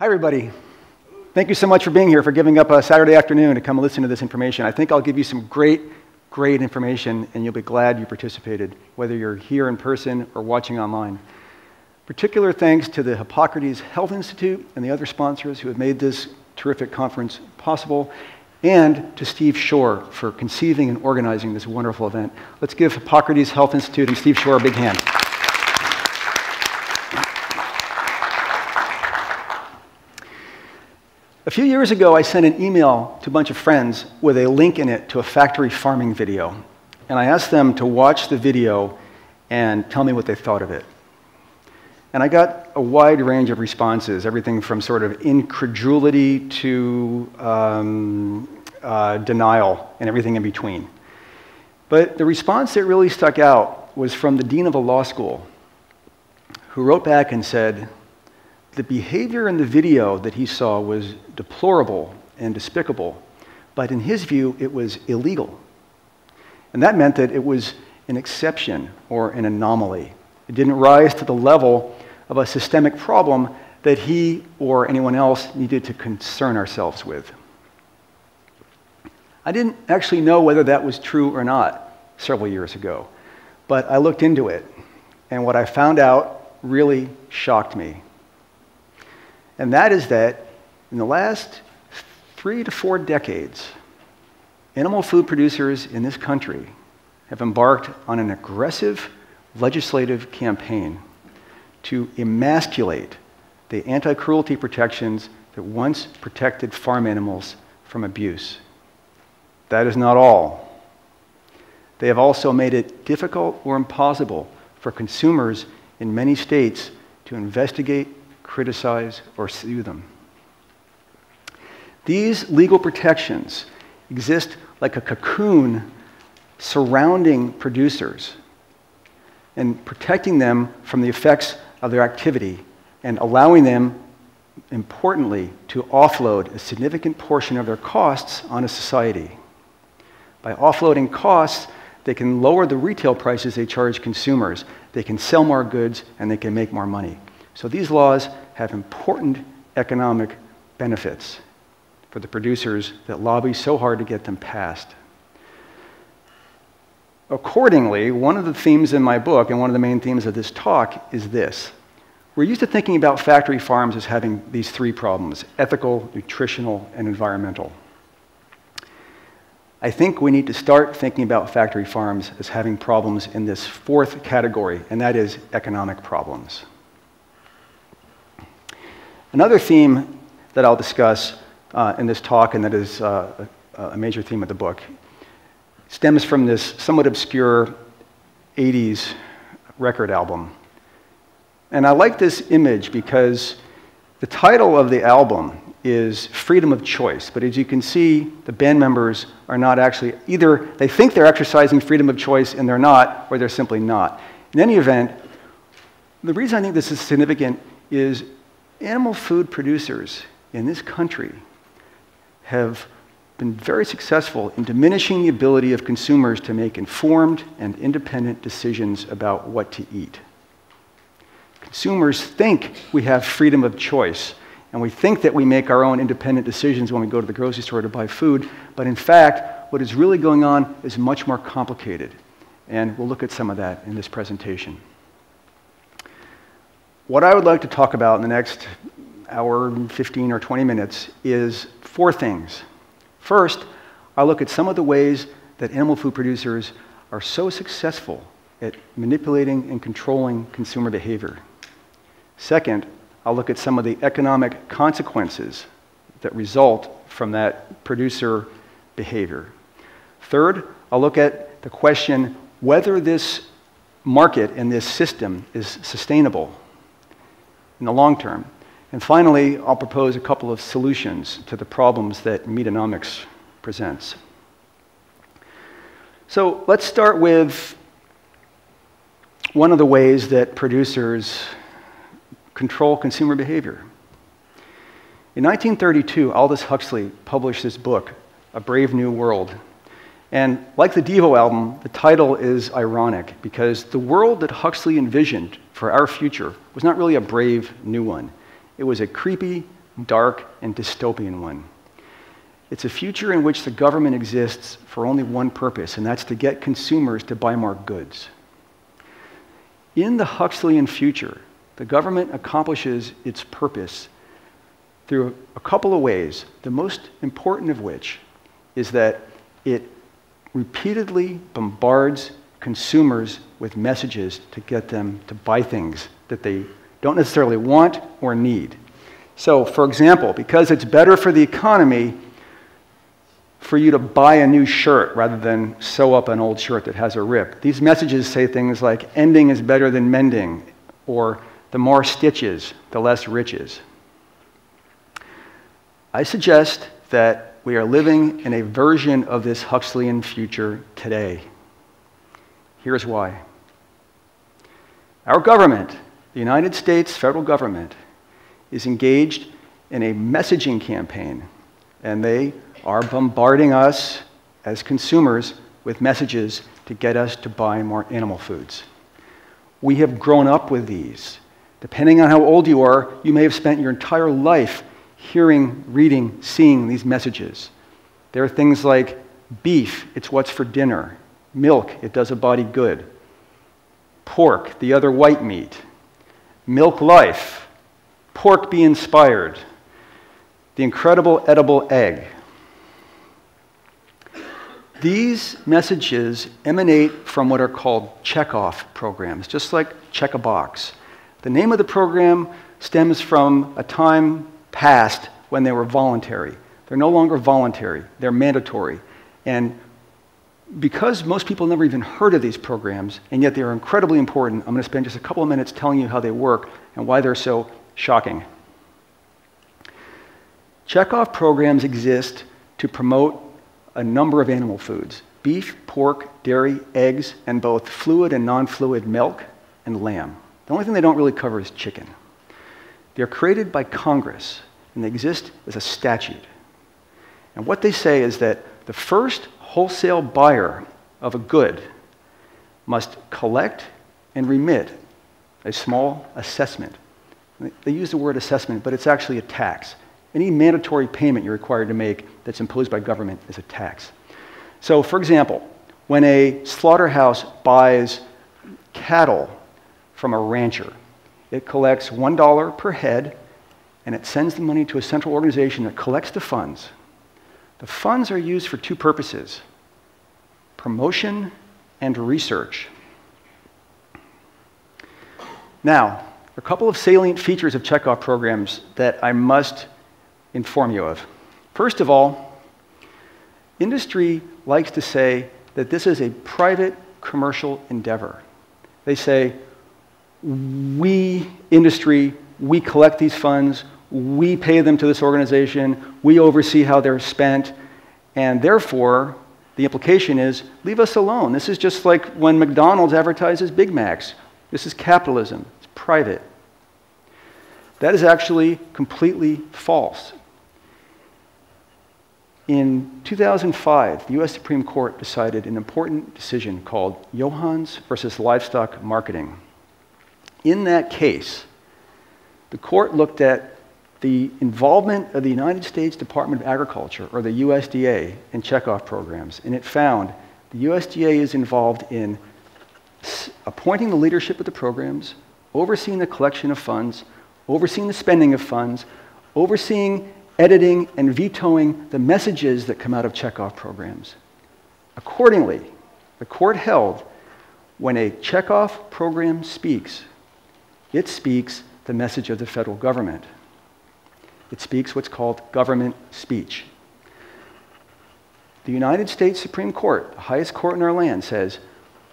Hi, everybody. Thank you so much for being here, for giving up a Saturday afternoon to come listen to this information. I think I'll give you some great, great information, and you'll be glad you participated, whether you're here in person or watching online. Particular thanks to the Hippocrates Health Institute and the other sponsors who have made this terrific conference possible, and to Steve Shore for conceiving and organizing this wonderful event. Let's give Hippocrates Health Institute and Steve Shore a big hand. A few years ago, I sent an email to a bunch of friends with a link in it to a factory farming video. And I asked them to watch the video and tell me what they thought of it. And I got a wide range of responses, everything from sort of incredulity to um, uh, denial and everything in between. But the response that really stuck out was from the dean of a law school, who wrote back and said, the behavior in the video that he saw was deplorable and despicable, but in his view, it was illegal. And that meant that it was an exception or an anomaly. It didn't rise to the level of a systemic problem that he or anyone else needed to concern ourselves with. I didn't actually know whether that was true or not several years ago, but I looked into it, and what I found out really shocked me and that is that in the last three to four decades, animal food producers in this country have embarked on an aggressive legislative campaign to emasculate the anti cruelty protections that once protected farm animals from abuse. That is not all. They have also made it difficult or impossible for consumers in many states to investigate criticize, or sue them. These legal protections exist like a cocoon surrounding producers and protecting them from the effects of their activity and allowing them, importantly, to offload a significant portion of their costs on a society. By offloading costs, they can lower the retail prices they charge consumers, they can sell more goods, and they can make more money. So these laws have important economic benefits for the producers that lobby so hard to get them passed. Accordingly, one of the themes in my book and one of the main themes of this talk is this. We're used to thinking about factory farms as having these three problems ethical, nutritional, and environmental. I think we need to start thinking about factory farms as having problems in this fourth category, and that is economic problems. Another theme that I'll discuss uh, in this talk, and that is uh, a, a major theme of the book, stems from this somewhat obscure 80s record album. And I like this image because the title of the album is Freedom of Choice. But as you can see, the band members are not actually, either they think they're exercising freedom of choice and they're not, or they're simply not. In any event, the reason I think this is significant is animal food producers in this country have been very successful in diminishing the ability of consumers to make informed and independent decisions about what to eat. Consumers think we have freedom of choice, and we think that we make our own independent decisions when we go to the grocery store to buy food, but in fact, what is really going on is much more complicated. And we'll look at some of that in this presentation. What I would like to talk about in the next hour, 15 or 20 minutes is four things. First, I'll look at some of the ways that animal food producers are so successful at manipulating and controlling consumer behavior. Second, I'll look at some of the economic consequences that result from that producer behavior. Third, I'll look at the question whether this market and this system is sustainable in the long term. And finally, I'll propose a couple of solutions to the problems that meatonomics presents. So let's start with one of the ways that producers control consumer behavior. In 1932, Aldous Huxley published this book, A Brave New World. And like the Devo album, the title is ironic because the world that Huxley envisioned for our future was not really a brave new one. It was a creepy, dark, and dystopian one. It's a future in which the government exists for only one purpose, and that's to get consumers to buy more goods. In the Huxleyan future, the government accomplishes its purpose through a couple of ways, the most important of which is that it repeatedly bombards consumers with messages to get them to buy things that they don't necessarily want or need. So, for example, because it's better for the economy for you to buy a new shirt rather than sew up an old shirt that has a rip, these messages say things like ending is better than mending, or the more stitches, the less riches. I suggest that we are living in a version of this Huxleyan future today. Here's why. Our government, the United States federal government, is engaged in a messaging campaign, and they are bombarding us as consumers with messages to get us to buy more animal foods. We have grown up with these. Depending on how old you are, you may have spent your entire life hearing, reading, seeing these messages. There are things like beef, it's what's for dinner. Milk, it does a body good. Pork, the other white meat. Milk life, pork be inspired. The incredible edible egg. These messages emanate from what are called check-off programs, just like check a box. The name of the program stems from a time past when they were voluntary. They're no longer voluntary, they're mandatory. And because most people never even heard of these programs, and yet they are incredibly important, I'm going to spend just a couple of minutes telling you how they work and why they're so shocking. Checkoff programs exist to promote a number of animal foods beef, pork, dairy, eggs, and both fluid and non fluid milk and lamb. The only thing they don't really cover is chicken. They're created by Congress, and they exist as a statute. And what they say is that the first wholesale buyer of a good must collect and remit a small assessment. They use the word assessment, but it's actually a tax. Any mandatory payment you're required to make that's imposed by government is a tax. So, for example, when a slaughterhouse buys cattle from a rancher, it collects $1 per head and it sends the money to a central organization that collects the funds. The funds are used for two purposes promotion and research. Now, a couple of salient features of checkoff programs that I must inform you of. First of all, industry likes to say that this is a private commercial endeavor. They say, we, industry, we collect these funds, we pay them to this organization, we oversee how they're spent, and therefore, the implication is leave us alone. This is just like when McDonald's advertises Big Macs. This is capitalism, it's private. That is actually completely false. In 2005, the US Supreme Court decided an important decision called Johanns versus Livestock Marketing. In that case, the court looked at the involvement of the United States Department of Agriculture, or the USDA, in checkoff programs, and it found the USDA is involved in appointing the leadership of the programs, overseeing the collection of funds, overseeing the spending of funds, overseeing editing and vetoing the messages that come out of checkoff programs. Accordingly, the court held when a checkoff program speaks, it speaks the message of the federal government. It speaks what's called government speech. The United States Supreme Court, the highest court in our land, says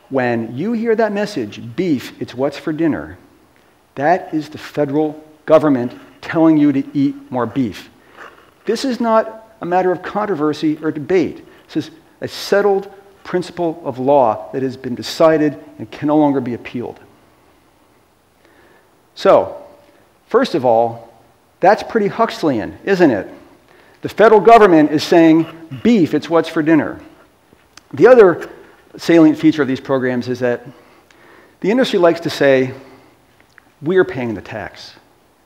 when you hear that message, beef, it's what's for dinner, that is the federal government telling you to eat more beef. This is not a matter of controversy or debate. This is a settled principle of law that has been decided and can no longer be appealed. So, first of all, that's pretty Huxleyan, isn't it? The federal government is saying, beef, it's what's for dinner. The other salient feature of these programs is that the industry likes to say, we're paying the tax.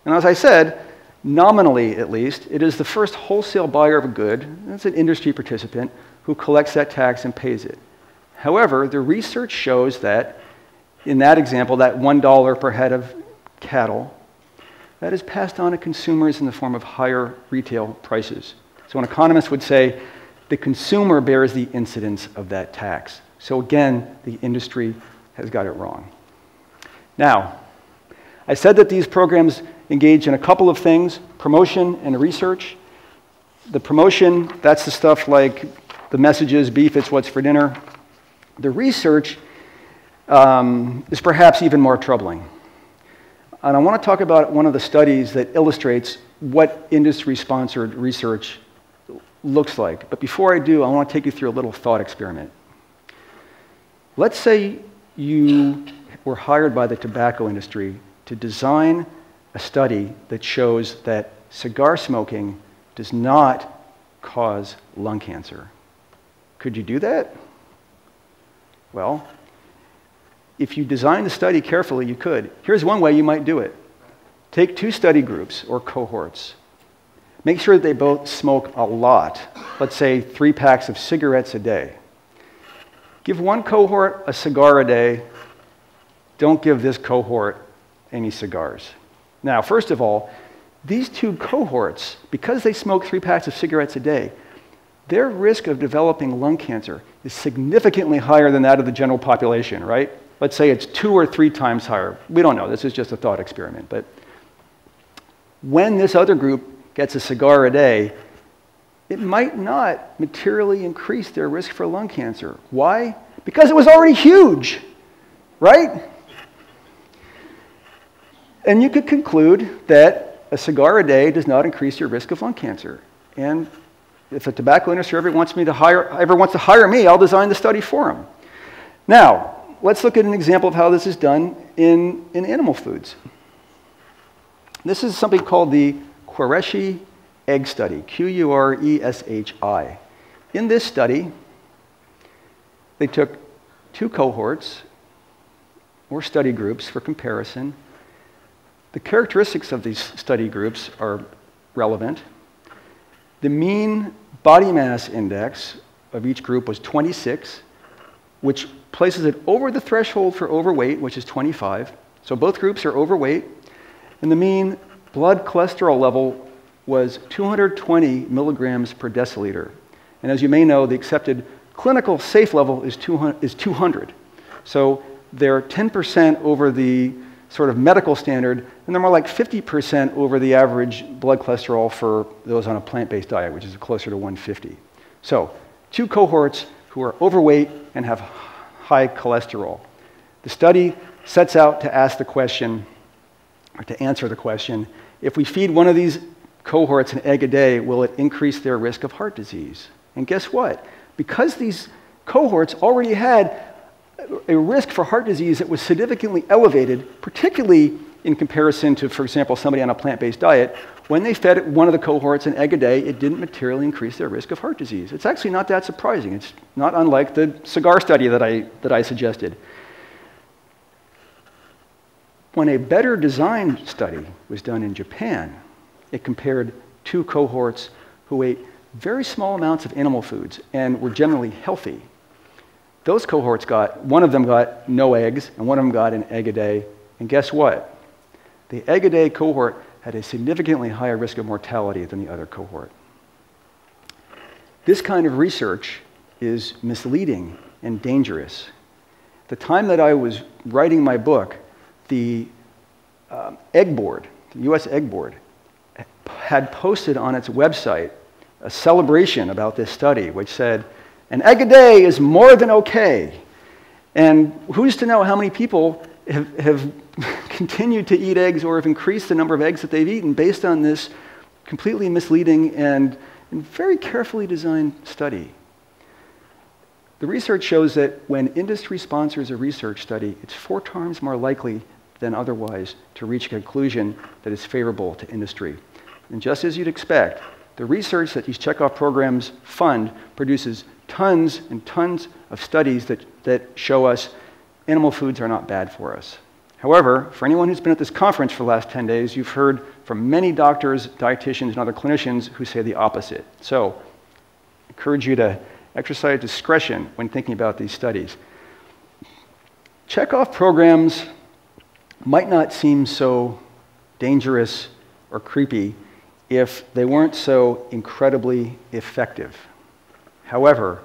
And as I said, Nominally, at least, it is the first wholesale buyer of a good, that's an industry participant, who collects that tax and pays it. However, the research shows that, in that example, that $1 per head of cattle, that is passed on to consumers in the form of higher retail prices. So an economist would say the consumer bears the incidence of that tax. So again, the industry has got it wrong. Now, I said that these programs engage in a couple of things promotion and research. The promotion, that's the stuff like the messages, beef, it's what's for dinner. The research um, is perhaps even more troubling. And I want to talk about one of the studies that illustrates what industry sponsored research looks like. But before I do, I want to take you through a little thought experiment. Let's say you were hired by the tobacco industry to design a study that shows that cigar smoking does not cause lung cancer. Could you do that? Well, if you design the study carefully, you could. Here's one way you might do it take two study groups or cohorts. Make sure that they both smoke a lot, let's say three packs of cigarettes a day. Give one cohort a cigar a day. Don't give this cohort any cigars. Now, first of all, these two cohorts, because they smoke three packs of cigarettes a day, their risk of developing lung cancer is significantly higher than that of the general population, right? Let's say it's two or three times higher. We don't know. This is just a thought experiment. But when this other group gets a cigar a day, it might not materially increase their risk for lung cancer. Why? Because it was already huge, right? And you could conclude that a cigar a day does not increase your risk of lung cancer. And if a tobacco industry ever wants, me to hire, ever wants to hire me, I'll design the study for them. Now, let's look at an example of how this is done in, in animal foods. This is something called the Qureshi Egg Study, Q U R E S H I. In this study, they took two cohorts or study groups for comparison the characteristics of these study groups are relevant. The mean body mass index of each group was 26, which places it over the threshold for overweight, which is 25. So both groups are overweight. And the mean blood cholesterol level was 220 milligrams per deciliter. And as you may know, the accepted clinical safe level is 200. So they're 10% over the sort of medical standard, and they're more like 50% over the average blood cholesterol for those on a plant based diet, which is closer to 150. So, two cohorts who are overweight and have high cholesterol. The study sets out to ask the question, or to answer the question if we feed one of these cohorts an egg a day, will it increase their risk of heart disease? And guess what? Because these cohorts already had a risk for heart disease that was significantly elevated, particularly in comparison to, for example, somebody on a plant based diet, when they fed one of the cohorts an egg a day, it didn't materially increase their risk of heart disease. It's actually not that surprising. It's not unlike the cigar study that I, that I suggested. When a better designed study was done in Japan, it compared two cohorts who ate very small amounts of animal foods and were generally healthy those cohorts got, one of them got no eggs, and one of them got an egg a day. And guess what? The egg cohort had a significantly higher risk of mortality than the other cohort. This kind of research is misleading and dangerous. The time that I was writing my book, the um, Egg Board, the US Egg Board, had posted on its website a celebration about this study, which said, an egg a day is more than okay. And who's to know how many people have, have continued to eat eggs or have increased the number of eggs that they've eaten based on this completely misleading and, and very carefully designed study. The research shows that when industry sponsors a research study, it's four times more likely than otherwise to reach a conclusion that is favorable to industry. And just as you'd expect, the research that these checkoff programs fund produces tons and tons of studies that, that show us animal foods are not bad for us. However, for anyone who's been at this conference for the last 10 days, you've heard from many doctors, dietitians, and other clinicians who say the opposite. So, I encourage you to exercise discretion when thinking about these studies. Checkoff programs might not seem so dangerous or creepy if they weren't so incredibly effective. However,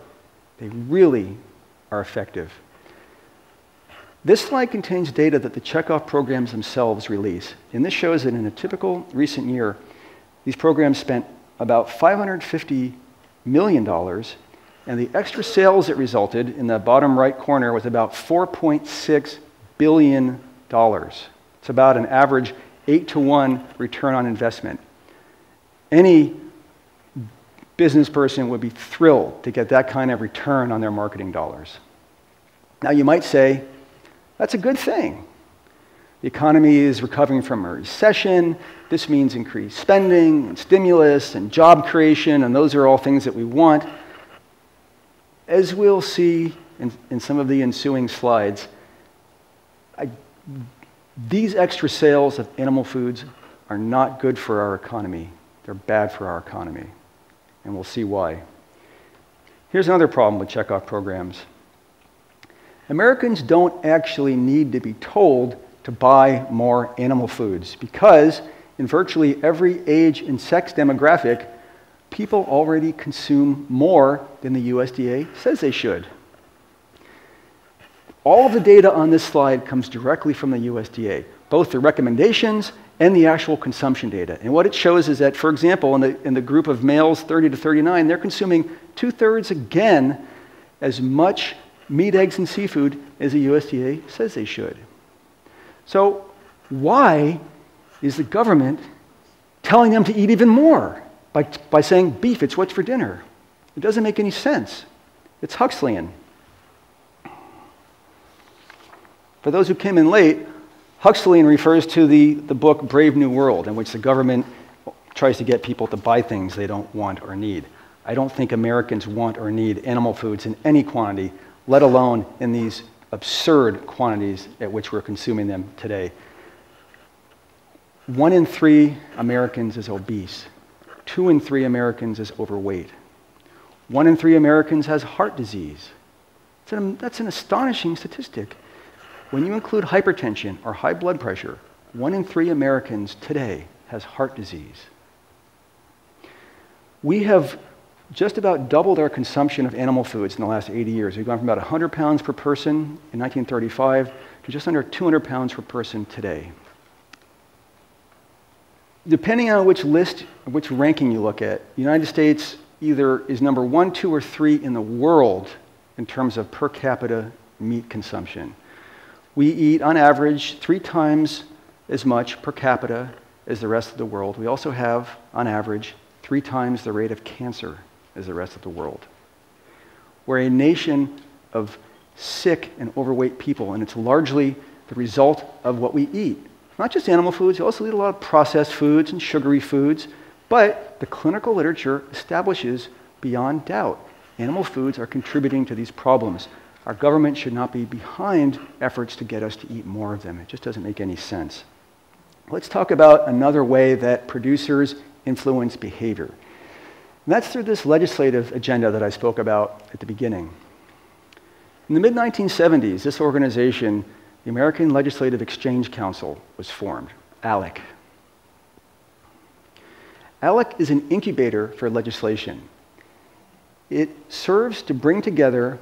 they really are effective. This slide contains data that the checkoff programs themselves release. And this shows that in a typical recent year, these programs spent about $550 million, and the extra sales that resulted in the bottom right corner was about $4.6 billion. It's about an average 8 to 1 return on investment. Any business person would be thrilled to get that kind of return on their marketing dollars. Now, you might say, that's a good thing. The economy is recovering from a recession. This means increased spending and stimulus and job creation, and those are all things that we want. As we'll see in, in some of the ensuing slides, I, these extra sales of animal foods are not good for our economy. They're bad for our economy. And we'll see why. Here's another problem with checkoff programs Americans don't actually need to be told to buy more animal foods because, in virtually every age and sex demographic, people already consume more than the USDA says they should. All of the data on this slide comes directly from the USDA, both the recommendations and the actual consumption data. And what it shows is that, for example, in the, in the group of males 30 to 39, they're consuming two thirds again as much meat, eggs, and seafood as the USDA says they should. So, why is the government telling them to eat even more by, by saying beef, it's what's for dinner? It doesn't make any sense. It's Huxleyan. For those who came in late, Huxleyan refers to the, the book Brave New World, in which the government tries to get people to buy things they don't want or need. I don't think Americans want or need animal foods in any quantity, let alone in these absurd quantities at which we're consuming them today. One in three Americans is obese. Two in three Americans is overweight. One in three Americans has heart disease. An, that's an astonishing statistic. When you include hypertension or high blood pressure, one in three Americans today has heart disease. We have just about doubled our consumption of animal foods in the last 80 years. We've gone from about 100 pounds per person in 1935 to just under 200 pounds per person today. Depending on which list, which ranking you look at, the United States either is number one, two, or three in the world in terms of per capita meat consumption. We eat, on average, three times as much per capita as the rest of the world. We also have, on average, three times the rate of cancer as the rest of the world. We're a nation of sick and overweight people, and it's largely the result of what we eat. Not just animal foods, we also eat a lot of processed foods and sugary foods, but the clinical literature establishes beyond doubt animal foods are contributing to these problems. Our government should not be behind efforts to get us to eat more of them. It just doesn't make any sense. Let's talk about another way that producers influence behavior. And that's through this legislative agenda that I spoke about at the beginning. In the mid 1970s, this organization, the American Legislative Exchange Council, was formed, ALEC. ALEC is an incubator for legislation. It serves to bring together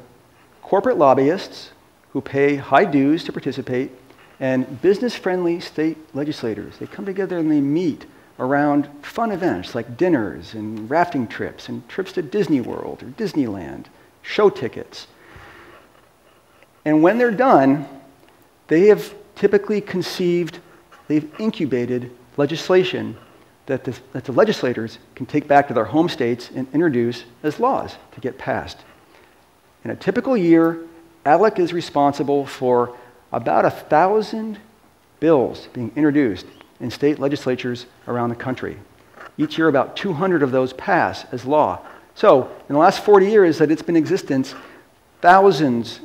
corporate lobbyists who pay high dues to participate and business friendly state legislators. They come together and they meet around fun events like dinners and rafting trips and trips to Disney World or Disneyland, show tickets. And when they're done, they have typically conceived, they've incubated legislation that the, that the legislators can take back to their home states and introduce as laws to get passed. In a typical year, ALEC is responsible for about a thousand bills being introduced in state legislatures around the country. Each year, about 200 of those pass as law. So, in the last 40 years that it's been in existence, thousands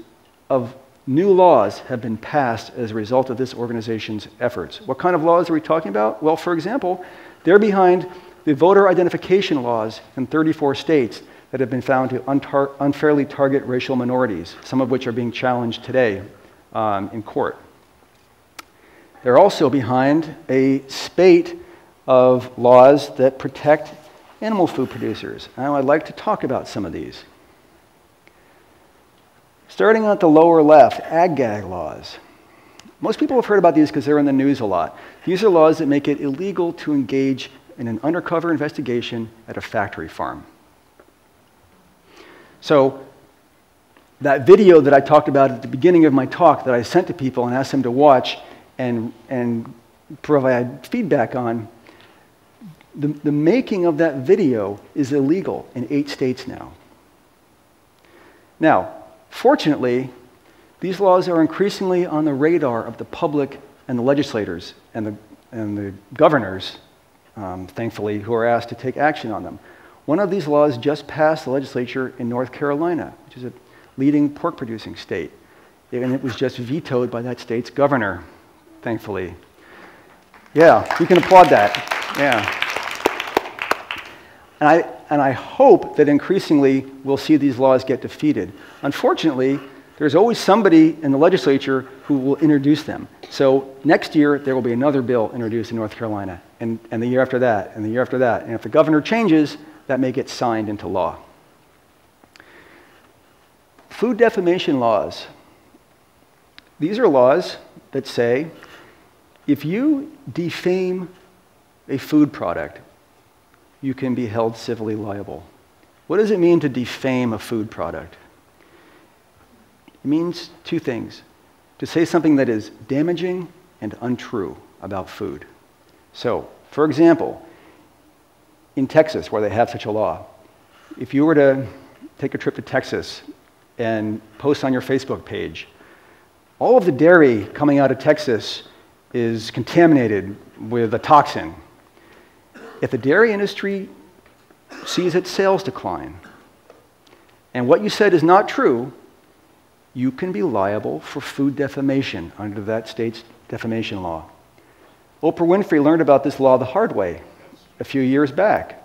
of new laws have been passed as a result of this organization's efforts. What kind of laws are we talking about? Well, for example, they're behind the voter identification laws in 34 states that have been found to unfairly target racial minorities, some of which are being challenged today um, in court. They're also behind a spate of laws that protect animal food producers. Now, I'd like to talk about some of these. Starting at the lower left, ag-gag laws. Most people have heard about these because they're in the news a lot. These are laws that make it illegal to engage in an undercover investigation at a factory farm. So, that video that I talked about at the beginning of my talk that I sent to people and asked them to watch and, and provide feedback on, the, the making of that video is illegal in eight states now. Now, fortunately, these laws are increasingly on the radar of the public and the legislators and the, and the governors, um, thankfully, who are asked to take action on them. One of these laws just passed the legislature in North Carolina, which is a leading pork producing state. And it was just vetoed by that state's governor, thankfully. Yeah, you can applaud that. Yeah. And I, and I hope that increasingly we'll see these laws get defeated. Unfortunately, there's always somebody in the legislature who will introduce them. So next year, there will be another bill introduced in North Carolina, and, and the year after that, and the year after that. And if the governor changes, that may get signed into law. Food defamation laws. These are laws that say if you defame a food product, you can be held civilly liable. What does it mean to defame a food product? It means two things to say something that is damaging and untrue about food. So, for example, in Texas, where they have such a law, if you were to take a trip to Texas and post on your Facebook page, all of the dairy coming out of Texas is contaminated with a toxin if the dairy industry sees its sales decline, and what you said is not true, you can be liable for food defamation under that state's defamation law. Oprah Winfrey learned about this law the hard way a few years back.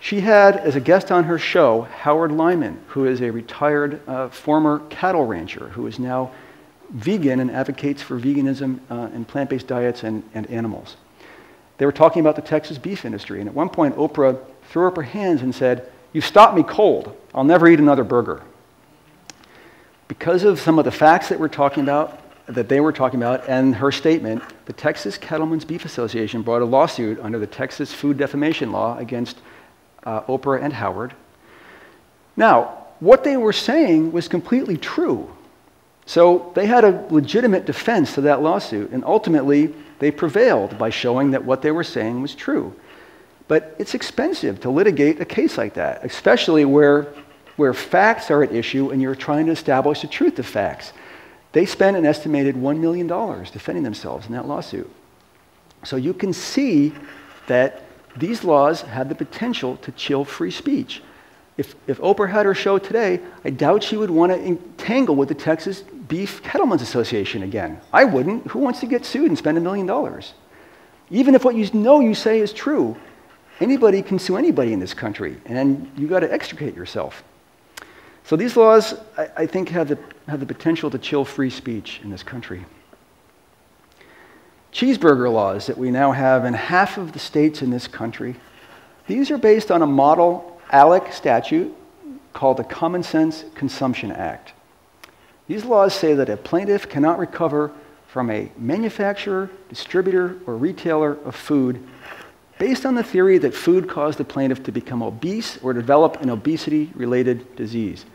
She had as a guest on her show Howard Lyman, who is a retired uh, former cattle rancher who is now vegan and advocates for veganism uh, and plant based diets and, and animals. They were talking about the Texas beef industry. And at one point, Oprah threw up her hands and said, You stopped me cold. I'll never eat another burger. Because of some of the facts that we're talking about, that they were talking about, and her statement, the Texas Cattlemen's Beef Association brought a lawsuit under the Texas Food Defamation Law against uh, Oprah and Howard. Now, what they were saying was completely true. So they had a legitimate defense to that lawsuit, and ultimately, they prevailed by showing that what they were saying was true. But it's expensive to litigate a case like that, especially where, where facts are at issue and you're trying to establish the truth of facts. They spent an estimated $1 million defending themselves in that lawsuit. So you can see that these laws have the potential to chill free speech. If, if Oprah had her show today, I doubt she would want to entangle with the Texas Beef Cattlemen's Association again. I wouldn't. Who wants to get sued and spend a million dollars? Even if what you know you say is true, anybody can sue anybody in this country, and you've got to extricate yourself. So these laws, I, I think, have the, have the potential to chill free speech in this country. Cheeseburger laws that we now have in half of the states in this country, these are based on a model ALEC statute called the Common Sense Consumption Act. These laws say that a plaintiff cannot recover from a manufacturer, distributor, or retailer of food based on the theory that food caused the plaintiff to become obese or develop an obesity related disease.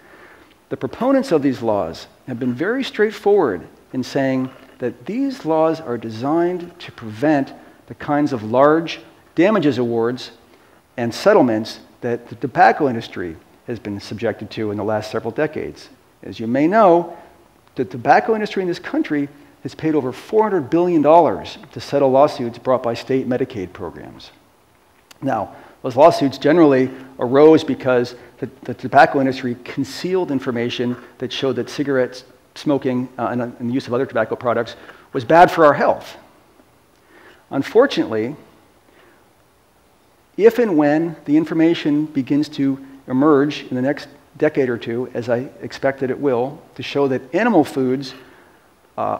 The proponents of these laws have been very straightforward in saying that these laws are designed to prevent the kinds of large damages awards and settlements that the tobacco industry has been subjected to in the last several decades. As you may know, the tobacco industry in this country has paid over $400 billion to settle lawsuits brought by state Medicaid programs. Now, those lawsuits generally arose because the, the, tobacco industry concealed information that showed that cigarettes smoking uh, and, and the use of other tobacco products was bad for our health. Unfortunately, if and when the information begins to emerge in the next decade or two, as I expect that it will, to show that animal foods, uh,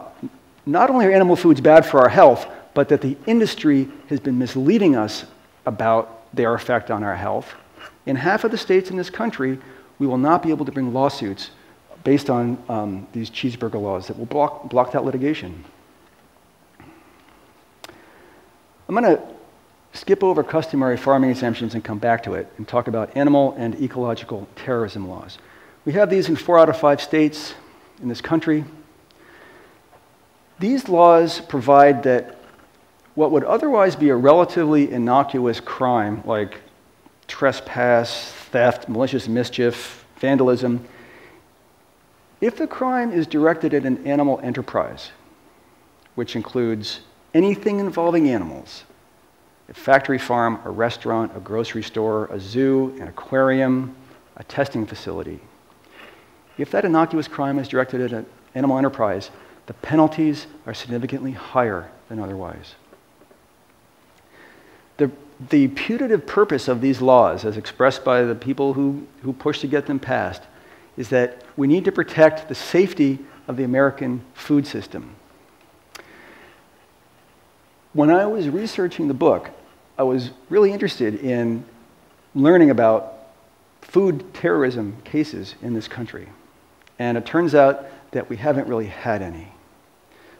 not only are animal foods bad for our health, but that the industry has been misleading us about their effect on our health. In half of the states in this country, we will not be able to bring lawsuits based on um, these cheeseburger laws that will block, block that litigation. I'm going to skip over customary farming exemptions and come back to it and talk about animal and ecological terrorism laws. We have these in four out of five states in this country. These laws provide that what would otherwise be a relatively innocuous crime, like trespass, theft, malicious mischief, vandalism, if the crime is directed at an animal enterprise, which includes anything involving animals, a factory farm, a restaurant, a grocery store, a zoo, an aquarium, a testing facility. If that innocuous crime is directed at an animal enterprise, the penalties are significantly higher than otherwise. The, the putative purpose of these laws, as expressed by the people who, who push to get them passed, is that we need to protect the safety of the American food system. When I was researching the book, I was really interested in learning about food terrorism cases in this country. And it turns out that we haven't really had any.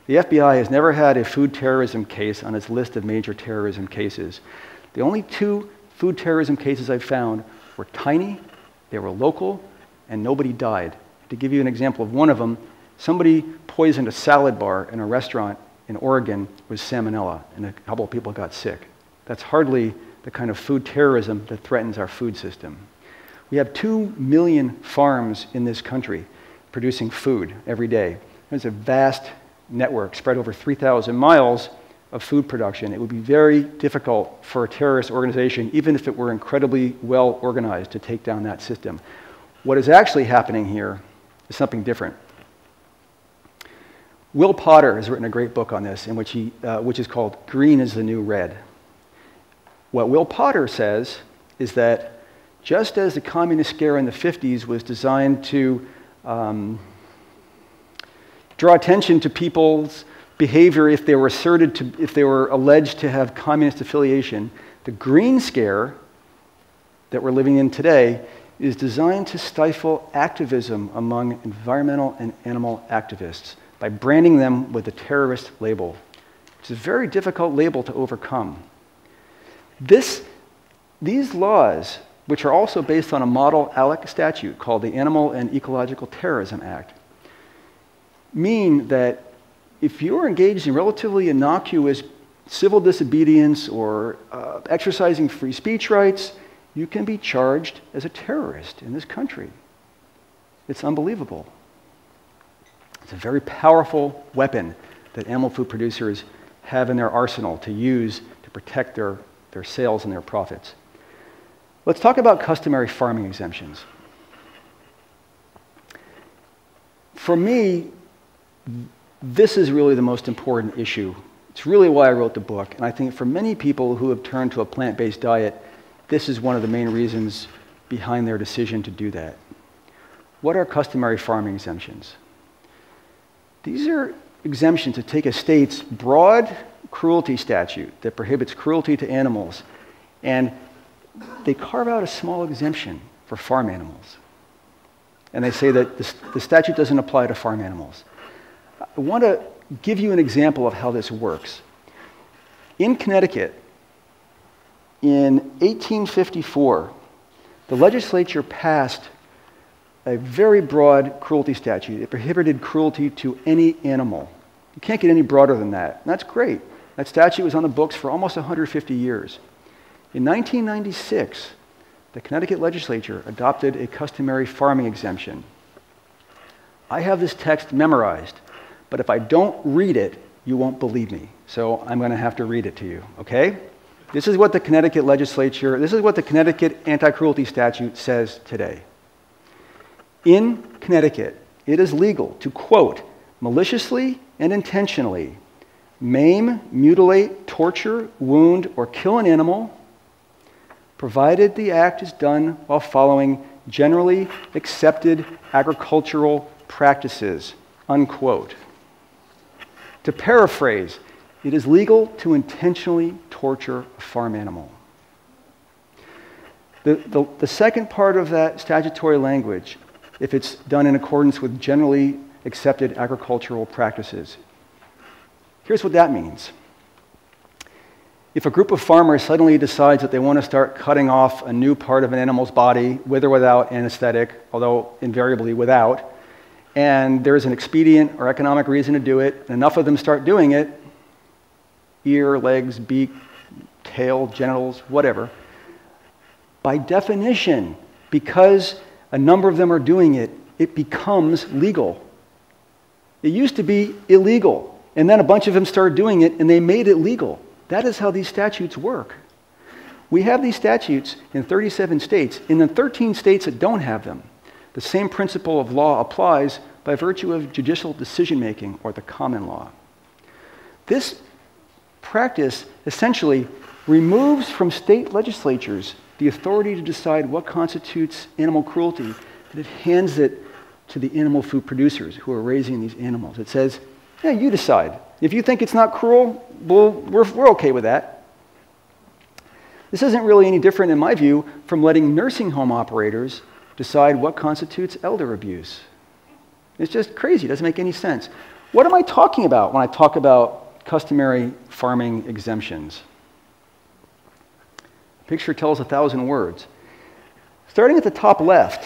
The FBI has never had a food terrorism case on its list of major terrorism cases. The only two food terrorism cases I found were tiny, they were local, and nobody died. To give you an example of one of them, somebody poisoned a salad bar in a restaurant in Oregon with salmonella, and a couple of people got sick. That's hardly the kind of food terrorism that threatens our food system. We have 2 million farms in this country producing food every day. There's a vast network spread over 3,000 miles of food production. It would be very difficult for a terrorist organization, even if it were incredibly well organized, to take down that system. What is actually happening here is something different. Will Potter has written a great book on this, in which, he, uh, which is called Green is the New Red. What Will Potter says is that just as the communist scare in the 50s was designed to um, draw attention to people's behavior if they were asserted to, if they were alleged to have communist affiliation, the green scare that we're living in today is designed to stifle activism among environmental and animal activists by branding them with a terrorist label. It's a very difficult label to overcome. This, these laws, which are also based on a model ALEC statute called the Animal and Ecological Terrorism Act, mean that if you're engaged in relatively innocuous civil disobedience or uh, exercising free speech rights, you can be charged as a terrorist in this country. It's unbelievable. It's a very powerful weapon that animal food producers have in their arsenal to use to protect their their sales and their profits. Let's talk about customary farming exemptions. For me, this is really the most important issue. It's really why I wrote the book. And I think for many people who have turned to a plant based diet, this is one of the main reasons behind their decision to do that. What are customary farming exemptions? These are exemptions that take a state's broad cruelty statute that prohibits cruelty to animals, and they carve out a small exemption for farm animals. And they say that the statute doesn't apply to farm animals. I want to give you an example of how this works. In Connecticut, in 1854, the legislature passed a very broad cruelty statute. It prohibited cruelty to any animal. You can't get any broader than that. And that's great. That statute was on the books for almost 150 years. In 1996, the Connecticut legislature adopted a customary farming exemption. I have this text memorized, but if I don't read it, you won't believe me. So I'm going to have to read it to you, okay? This is what the Connecticut legislature, this is what the Connecticut anti cruelty statute says today. In Connecticut, it is legal to, quote, maliciously and intentionally maim, mutilate, torture, wound, or kill an animal, provided the act is done while following generally accepted agricultural practices, unquote. To paraphrase, it is legal to intentionally torture a farm animal. The, the, the, second part of that statutory language, if it's done in accordance with generally accepted agricultural practices, here's what that means. If a group of farmers suddenly decides that they want to start cutting off a new part of an animal's body, with or without anesthetic, although invariably without, and there's an expedient or economic reason to do it, and enough of them start doing it ear, legs, beak, tail, genitals, whatever by definition, because a number of them are doing it, it becomes legal. It used to be illegal, and then a bunch of them started doing it, and they made it legal. That is how these statutes work. We have these statutes in 37 states. In the 13 states that don't have them, the same principle of law applies by virtue of judicial decision making or the common law. This practice essentially removes from state legislatures the authority to decide what constitutes animal cruelty, but it hands it to the animal food producers who are raising these animals. It says, yeah, you decide. If you think it's not cruel, well, we're, we're okay with that. This isn't really any different, in my view, from letting nursing home operators decide what constitutes elder abuse. It's just crazy. It doesn't make any sense. What am I talking about when I talk about customary farming exemptions? The Picture tells a thousand words. Starting at the top left,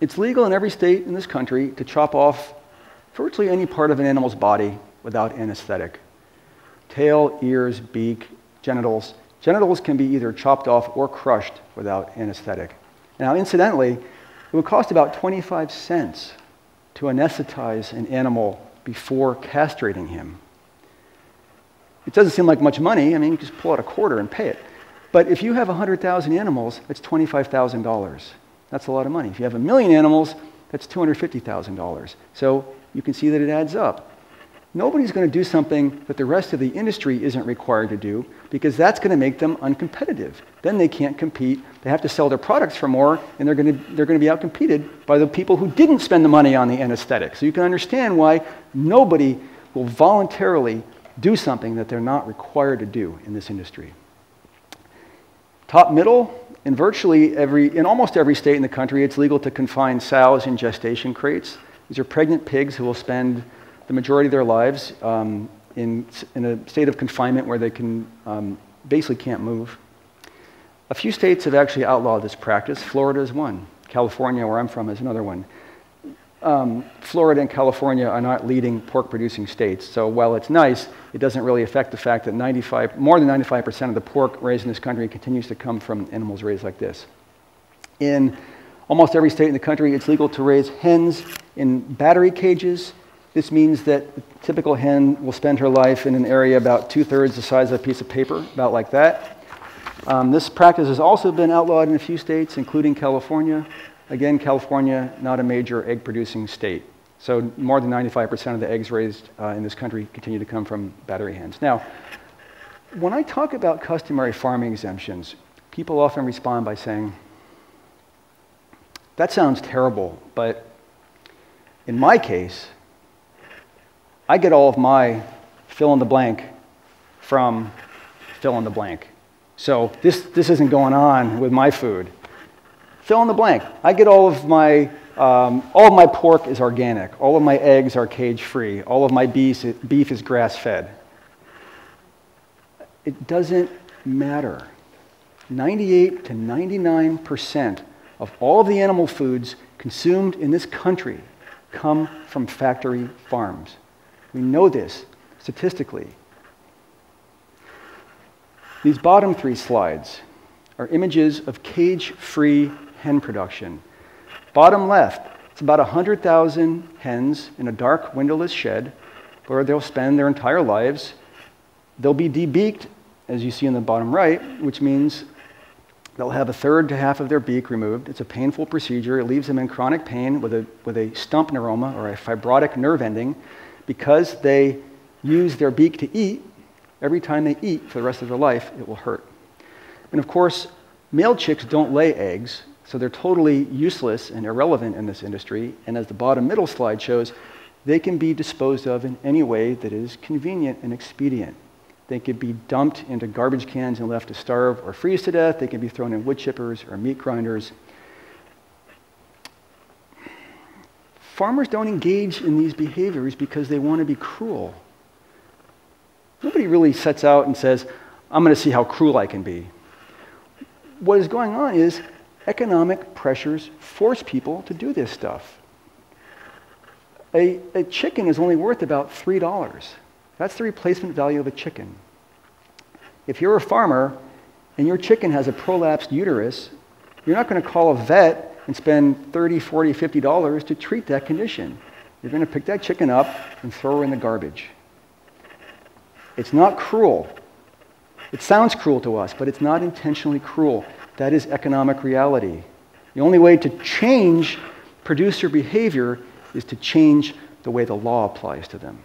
it's legal in every state in this country to chop off virtually any part of an animal's body without anesthetic. Tail, ears, beak, genitals. Genitals can be either chopped off or crushed without anesthetic. Now, incidentally, it would cost about 25 cents to anesthetize an animal before castrating him. It doesn't seem like much money. I mean, you just pull out a quarter and pay it. But if you have 100,000 animals, that's $25,000. That's a lot of money. If you have a million animals, that's $250,000. So you can see that it adds up. Nobody's going to do something that the rest of the industry isn't required to do because that's going to make them uncompetitive. Then they can't compete. They have to sell their products for more, and they're going to, they're going to be outcompeted by the people who didn't spend the money on the anesthetic. So you can understand why nobody will voluntarily do something that they're not required to do in this industry. Top middle, in virtually every, in almost every state in the country, it's legal to confine sows in gestation crates. These are pregnant pigs who will spend the majority of their lives um, in, in a state of confinement where they can um, basically can't move. A few states have actually outlawed this practice. Florida is one. California, where I'm from, is another one um, Florida and California are not leading pork producing states. So while it's nice, it doesn't really affect the fact that 95, more than 95% of the pork raised in this country continues to come from animals raised like this. In almost every state in the country, it's legal to raise hens in battery cages. This means that the typical hen will spend her life in an area about two thirds the size of a piece of paper, about like that. Um, this practice has also been outlawed in a few states, including California. Again, California, not a major egg producing state. So more than 95% of the eggs raised uh, in this country continue to come from battery hens. Now, when I talk about customary farming exemptions, people often respond by saying, that sounds terrible, but in my case, I get all of my fill in the blank from fill in the blank. So this, this isn't going on with my food fill in the blank. I get all of my, um, all of my pork is organic. All of my eggs are cage free. All of my beef, beef is grass fed. It doesn't matter. 98 to 99% of all of the animal foods consumed in this country come from factory farms. We know this statistically. These bottom three slides are images of cage free hen production. Bottom left, it's about 100,000 hens in a dark, windowless shed where they'll spend their entire lives. They'll be debeaked, as you see in the bottom right, which means They'll have a third to half of their beak removed. It's a painful procedure. It leaves them in chronic pain with a, with a stump neuroma or a fibrotic nerve ending because they use their beak to eat. Every time they eat for the rest of their life, it will hurt. And of course, male chicks don't lay eggs, so they're totally useless and irrelevant in this industry. And as the bottom middle slide shows, they can be disposed of in any way that is convenient and expedient. They could be dumped into garbage cans and left to starve or freeze to death. They could be thrown in wood chippers or meat grinders. Farmers don't engage in these behaviors because they want to be cruel. Nobody really sets out and says, I'm going to see how cruel I can be. What is going on is economic pressures force people to do this stuff. A, a chicken is only worth about $3. That's the replacement value of a chicken. If you're a farmer and your chicken has a prolapsed uterus, you're not going to call a vet and spend 30, 40, 50 dollars to treat that condition. You're going to pick that chicken up and throw her in the garbage. It's not cruel. It sounds cruel to us, but it's not intentionally cruel. That is economic reality. The only way to change producer behavior is to change the way the law applies to them.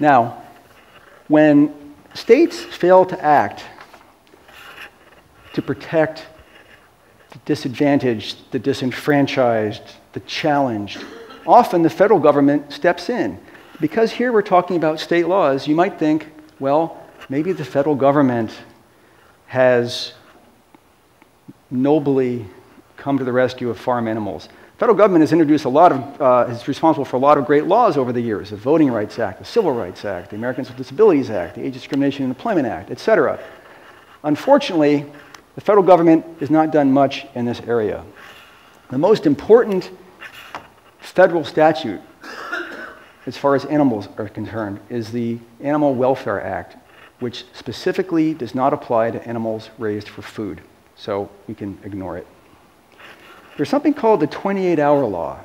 Now, when states fail to act to protect the disadvantaged, the disenfranchised, the challenged, often the federal government steps in. Because here we're talking about state laws, you might think, well, maybe the federal government has nobly come to the rescue of farm animals federal government has introduced a lot of, uh, is responsible for a lot of great laws over the years the Voting Rights Act, the Civil Rights Act, the Americans with Disabilities Act, the Age Discrimination and Employment Act, etc. Unfortunately, the federal government has not done much in this area. The most important federal statute, as far as animals are concerned, is the Animal Welfare Act, which specifically does not apply to animals raised for food. So we can ignore it. There's something called the 28 hour law.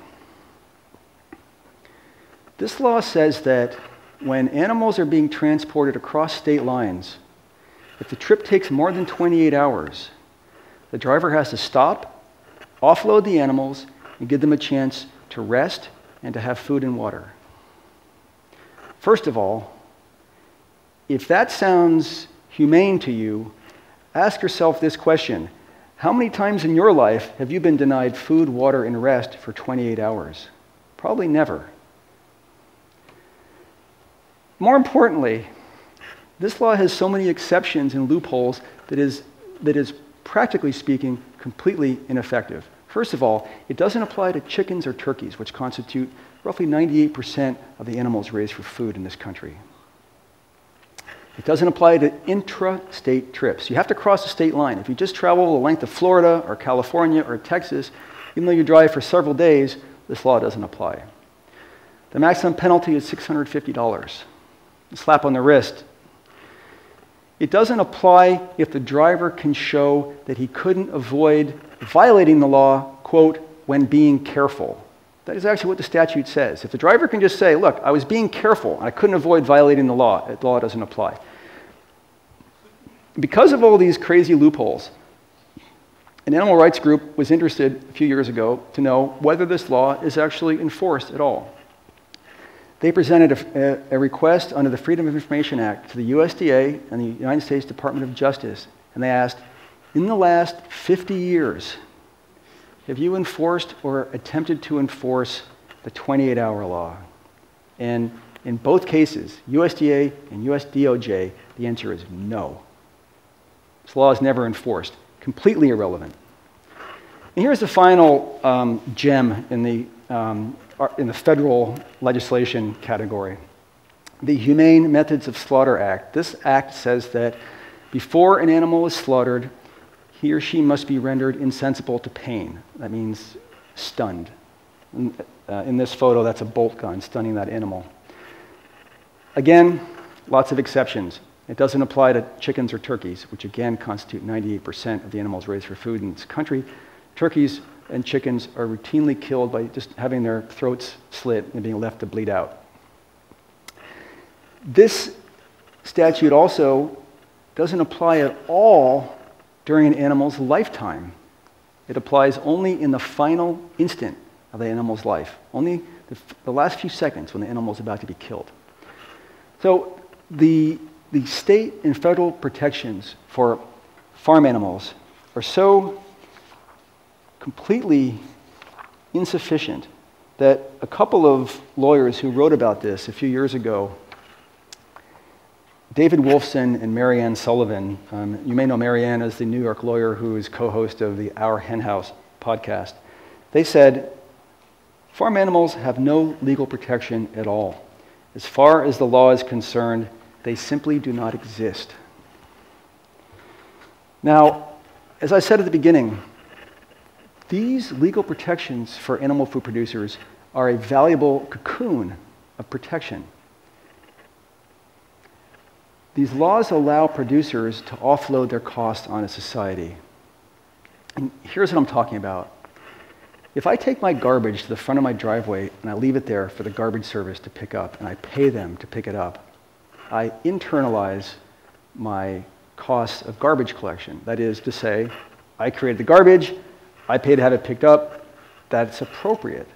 This law says that when animals are being transported across state lines, if the trip takes more than 28 hours, the driver has to stop, offload the animals, and give them a chance to rest and to have food and water. First of all, if that sounds humane to you, ask yourself this question how many times in your life have you been denied food, water, and rest for 28 hours? Probably never. More importantly, this law has so many exceptions and loopholes that is, that is practically speaking completely ineffective. First of all, it doesn't apply to chickens or turkeys, which constitute roughly 98% of the animals raised for food in this country. It doesn't apply to intra-state trips. You have to cross a state line. If you just travel the length of Florida or California or Texas, even though you drive for several days, this law doesn't apply. The maximum penalty is $650. A slap on the wrist. It doesn't apply if the driver can show that he couldn't avoid violating the law, quote, when being careful. That is actually what the statute says. If the driver can just say, look, I was being careful, and I couldn't avoid violating the law, the law doesn't apply. Because of all these crazy loopholes, an animal rights group was interested a few years ago to know whether this law is actually enforced at all. They presented a, a, request under the Freedom of Information Act to the USDA and the United States Department of Justice, and they asked, in the last 50 years, have you enforced or attempted to enforce the 28 hour law? And in both cases, USDA and USDOJ, the answer is no. This law is never enforced, completely irrelevant. And here's the final um, gem in the, um, in the federal legislation category the Humane Methods of Slaughter Act. This act says that before an animal is slaughtered, he or she must be rendered insensible to pain. That means stunned. In, uh, in this photo, that's a bolt gun stunning that animal. Again, lots of exceptions. It doesn't apply to chickens or turkeys, which again constitute 98% of the animals raised for food in this country. Turkeys and chickens are routinely killed by just having their throats slit and being left to bleed out. This statute also doesn't apply at all during an animal's lifetime. It applies only in the final instant of the animal's life, only the, the last few seconds when the animal is about to be killed. So the, the state and federal protections for farm animals are so completely insufficient that a couple of lawyers who wrote about this a few years ago, David Wolfson and Mariann Sullivan, um, you may know Mariann as the New York lawyer who is co host of the Our Hen House podcast, they said farm animals have no legal protection at all. As far as the law is concerned, they simply do not exist. Now, as I said at the beginning, these legal protections for animal food producers are a valuable cocoon of protection. These laws allow producers to offload their costs on a society. And here's what I'm talking about. If I take my garbage to the front of my driveway and I leave it there for the garbage service to pick up and I pay them to pick it up, I internalize my costs of garbage collection. That is to say, I created the garbage, I pay to have it picked up, that's appropriate.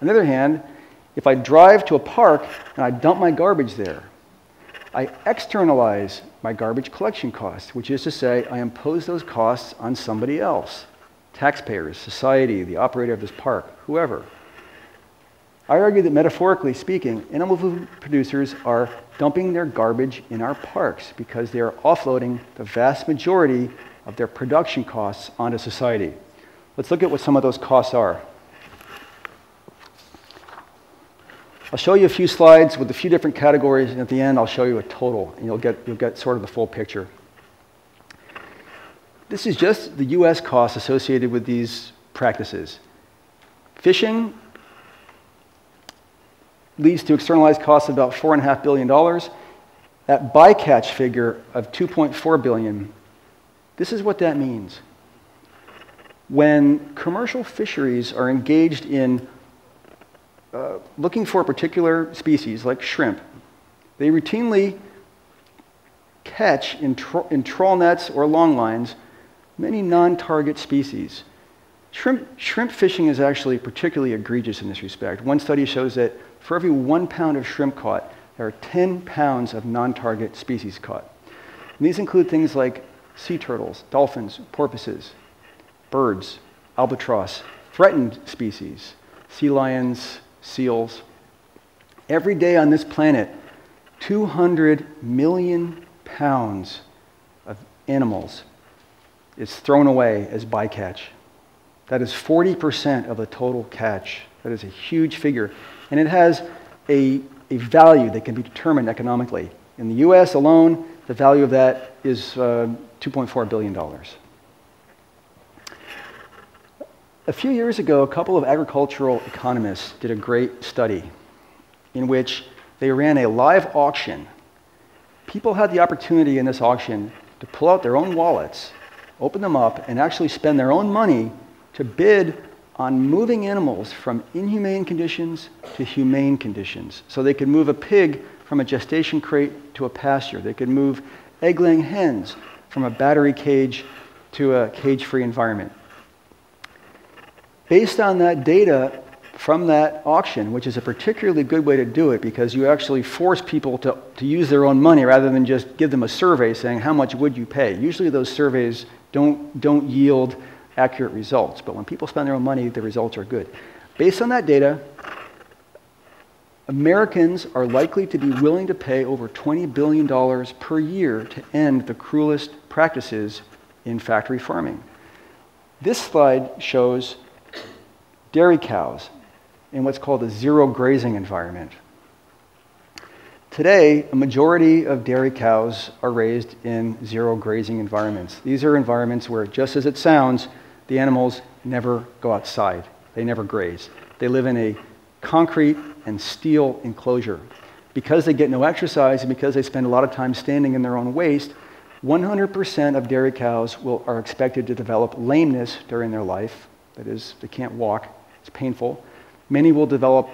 On the other hand, if I drive to a park and I dump my garbage there, I externalize my garbage collection costs, which is to say, I impose those costs on somebody else taxpayers, society, the operator of this park, whoever. I argue that metaphorically speaking, animal food producers are dumping their garbage in our parks because they are offloading the vast majority of their production costs onto society. Let's look at what some of those costs are. I'll show you a few slides with a few different categories, and at the end, I'll show you a total, and you'll get, you'll get sort of the full picture. This is just the US costs associated with these practices. Fishing leads to externalized costs of about $4.5 billion. That bycatch figure of 2.4 billion, this is what that means. When commercial fisheries are engaged in uh, looking for a particular species, like shrimp, they routinely catch in, in trawl nets or long lines many non target species. Shrimp, shrimp fishing is actually particularly egregious in this respect. One study shows that for every one pound of shrimp caught, there are 10 pounds of non target species caught. And these include things like sea turtles, dolphins, porpoises, birds, albatross, threatened species, sea lions, seals. Every day on this planet, 200 million pounds of animals is thrown away as bycatch. That is 40% of the total catch. That is a huge figure. And it has a, a value that can be determined economically. In the US alone, the value of that is uh, $2.4 billion. A few years ago, a couple of agricultural economists did a great study in which they ran a live auction. People had the opportunity in this auction to pull out their own wallets, open them up, and actually spend their own money to bid on moving animals from inhumane conditions to humane conditions. So they could move a pig from a gestation crate to a pasture. They could move egg laying hens from a battery cage to a cage free environment. Based on that data from that auction, which is a particularly good way to do it because you actually force people to, to use their own money rather than just give them a survey saying, How much would you pay? Usually those surveys don't, don't yield accurate results, but when people spend their own money, the results are good. Based on that data, Americans are likely to be willing to pay over $20 billion per year to end the cruelest practices in factory farming. This slide shows dairy cows in what's called a zero grazing environment. Today, a majority of dairy cows are raised in zero grazing environments. These are environments where, just as it sounds, the animals never go outside. They never graze. They live in a concrete and steel enclosure. Because they get no exercise and because they spend a lot of time standing in their own waste, 100% of dairy cows will, are expected to develop lameness during their life. That is, they can't walk it's painful. Many will develop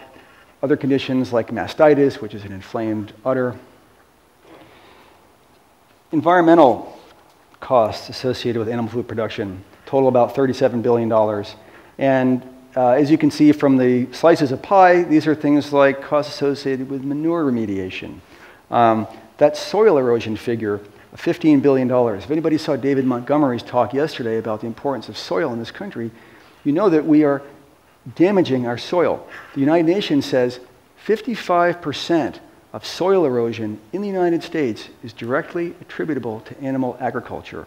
other conditions like mastitis, which is an inflamed udder. Environmental costs associated with animal food production, total about $37 billion. And uh, as you can see from the slices of pie, these are things like costs associated with manure remediation. Um, that soil erosion figure, $15 billion. If anybody saw David Montgomery's talk yesterday about the importance of soil in this country, you know that we are damaging our soil. The United Nations says 55% of soil erosion in the United States is directly attributable to animal agriculture.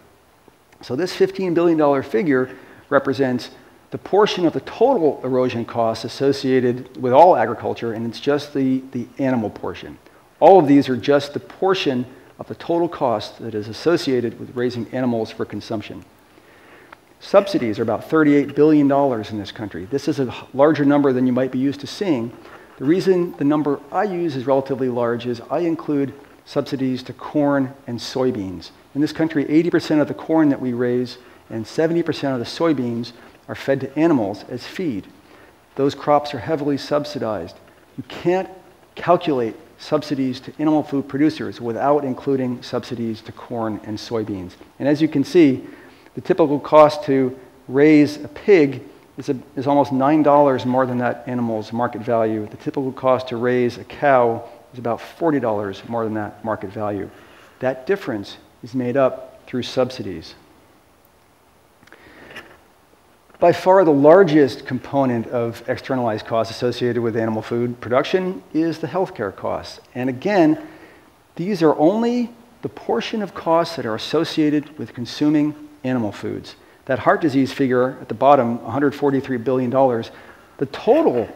So this $15 billion figure represents the portion of the total erosion costs associated with all agriculture, and it's just the, the animal portion. All of these are just the portion of the total cost that is associated with raising animals for consumption. Subsidies are about $38 billion in this country. This is a larger number than you might be used to seeing. The reason the number I use is relatively large is I include subsidies to corn and soybeans. In this country, 80% of the corn that we raise and 70% of the soybeans are fed to animals as feed. Those crops are heavily subsidized. You can't calculate subsidies to animal food producers without including subsidies to corn and soybeans. And as you can see, the typical cost to raise a pig is, a, is almost $9 more than that animal's market value. The typical cost to raise a cow is about $40 more than that market value. That difference is made up through subsidies. By far the largest component of externalized costs associated with animal food production is the healthcare costs. And again, these are only the portion of costs that are associated with consuming animal foods. That heart disease figure at the bottom, $143 billion, the total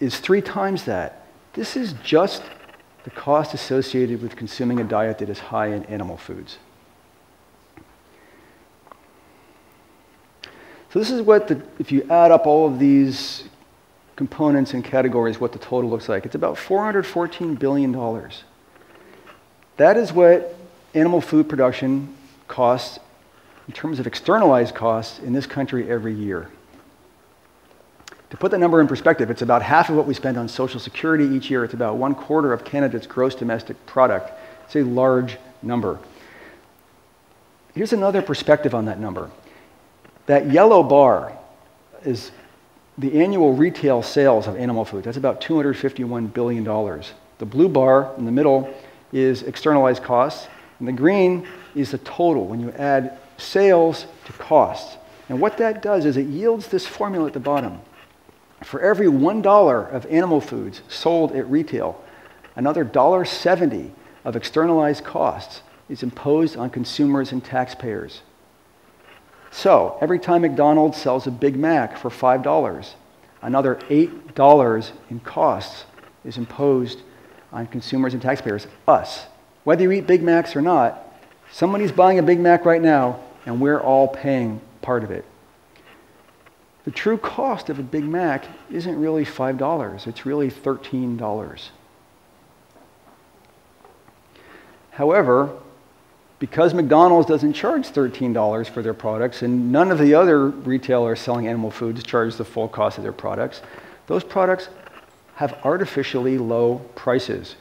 is three times that. This is just the cost associated with consuming a diet that is high in animal foods. So this is what, the, if you add up all of these components and categories, what the total looks like. It's about $414 billion. That is what animal food production costs in terms of externalized costs in this country every year. To put that number in perspective, it's about half of what we spend on Social Security each year. It's about one quarter of Canada's gross domestic product. It's a large number. Here's another perspective on that number. That yellow bar is the annual retail sales of animal food. That's about $251 billion. The blue bar in the middle is externalized costs, and the green is the total when you add sales to costs. And what that does is it yields this formula at the bottom. For every $1 of animal foods sold at retail, another $1.70 of externalized costs is imposed on consumers and taxpayers. So every time McDonald's sells a Big Mac for $5, another $8 in costs is imposed on consumers and taxpayers, us. Whether you eat Big Macs or not, somebody's buying a Big Mac right now, and we're all paying part of it. The true cost of a Big Mac isn't really $5, it's really $13. However, because McDonald's doesn't charge $13 for their products and none of the other retailers selling animal foods charge the full cost of their products, those products have artificially low prices.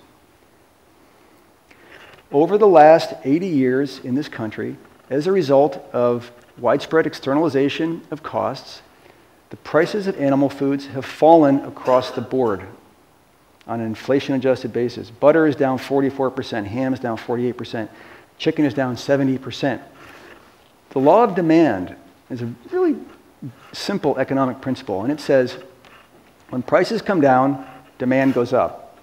Over the last 80 years in this country, as a result of widespread externalization of costs, the prices of animal foods have fallen across the board on an inflation adjusted basis. Butter is down 44%, ham is down 48%. Chicken is down 70%. The law of demand is a really simple economic principle, and it says when prices come down, demand goes up.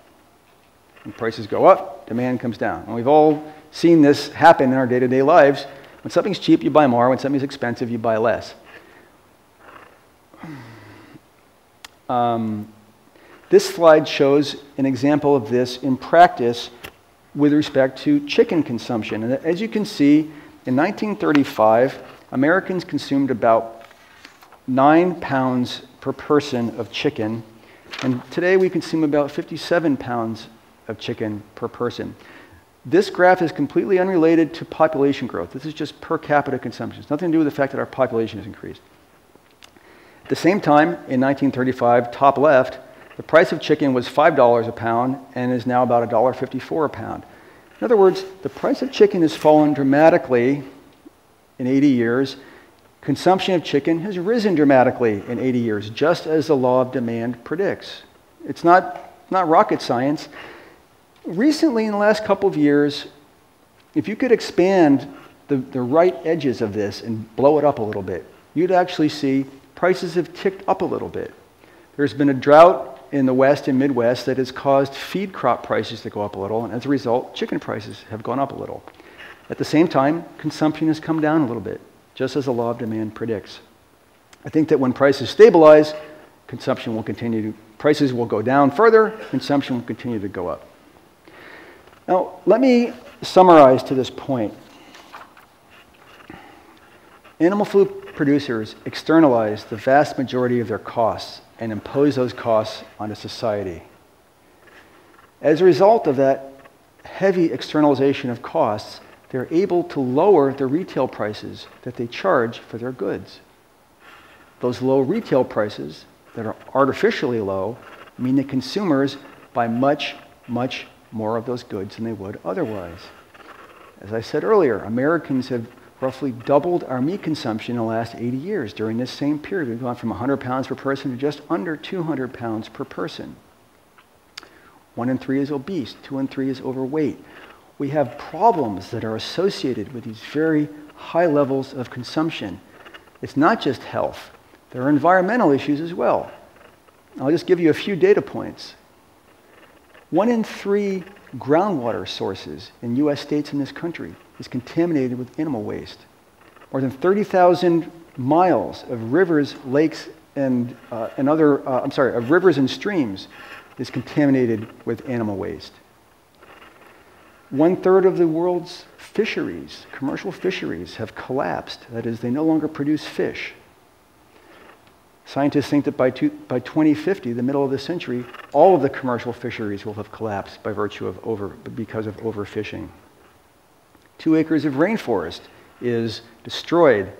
When prices go up, demand comes down. And we've all seen this happen in our day to day lives. When something's cheap, you buy more. When something's expensive, you buy less. Um, this slide shows an example of this in practice with respect to chicken consumption. And as you can see, in 1935, Americans consumed about nine pounds per person of chicken, and today we consume about 57 pounds of chicken per person. This graph is completely unrelated to population growth. This is just per capita consumption. It's nothing to do with the fact that our population has increased. At the same time, in 1935, top left, the price of chicken was $5 a pound and is now about $1.54 a pound. In other words, the price of chicken has fallen dramatically in 80 years, consumption of chicken has risen dramatically in 80 years, just as the law of demand predicts. It's not, not rocket science. Recently, in the last couple of years, if you could expand the, the right edges of this and blow it up a little bit, you'd actually see prices have ticked up a little bit. There's been a drought in the West and Midwest that has caused feed crop prices to go up a little, and as a result, chicken prices have gone up a little. At the same time, consumption has come down a little bit, just as the law of demand predicts. I think that when prices stabilize, consumption will continue to, prices will go down further, consumption will continue to go up. Now, let me summarize to this point. Animal food producers externalize the vast majority of their costs and impose those costs onto society. As a result of that heavy externalization of costs, they're able to lower the retail prices that they charge for their goods. Those low retail prices that are artificially low mean that consumers buy much, much more of those goods than they would otherwise. As I said earlier, Americans have roughly doubled our meat consumption in the last 80 years. During this same period, we've gone from 100 pounds per person to just under 200 pounds per person. One in three is obese, two in three is overweight. We have problems that are associated with these very high levels of consumption. It's not just health, there are environmental issues as well. I'll just give you a few data points. One in three groundwater sources in US states in this country is contaminated with animal waste. More than 30,000 miles of rivers, lakes, and, uh, and other, uh, I'm sorry, of rivers and streams is contaminated with animal waste. One third of the world's fisheries, commercial fisheries, have collapsed. That is, they no longer produce fish. Scientists think that by, two, by 2050, the middle of the century, all of the commercial fisheries will have collapsed by virtue of over, because of overfishing. Two acres of rainforest is destroyed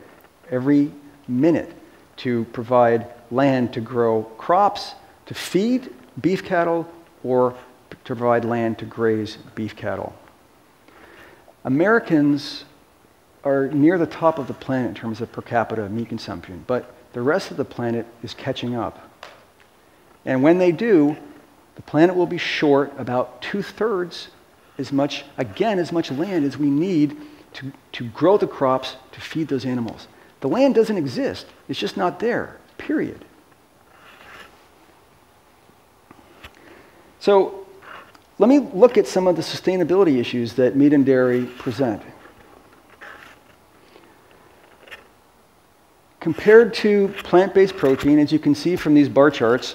every minute to provide land to grow crops, to feed beef cattle, or to provide land to graze beef cattle. Americans are near the top of the planet in terms of per capita meat consumption, but the rest of the planet is catching up. And when they do, the planet will be short about two thirds as much, again, as much land as we need to, to grow the crops to feed those animals. The land doesn't exist, it's just not there, period. So let me look at some of the sustainability issues that meat and dairy present. Compared to plant based protein, as you can see from these bar charts,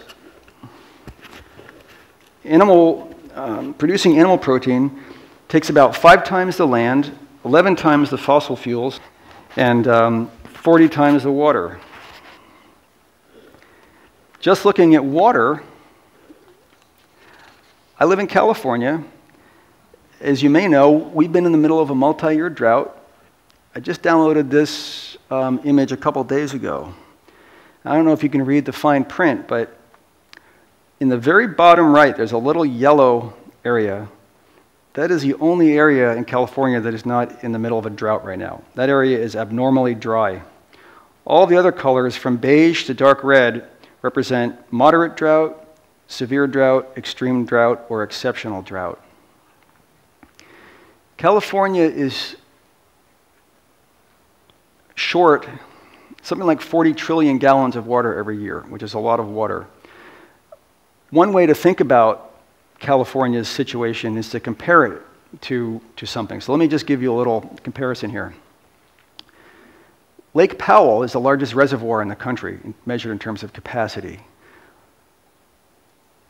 animal, um, producing animal protein takes about five times the land, 11 times the fossil fuels, and um, 40 times the water. Just looking at water, I live in California. As you may know, we've been in the middle of a multi year drought. I just downloaded this um, image a couple days ago. I don't know if you can read the fine print, but in the very bottom right, there's a little yellow area. That is the only area in California that is not in the middle of a drought right now. That area is abnormally dry. All the other colors, from beige to dark red, represent moderate drought, severe drought, extreme drought, or exceptional drought. California is short something like 40 trillion gallons of water every year, which is a lot of water. One way to think about California's situation is to compare it to, to something. So let me just give you a little comparison here. Lake Powell is the largest reservoir in the country, measured in terms of capacity.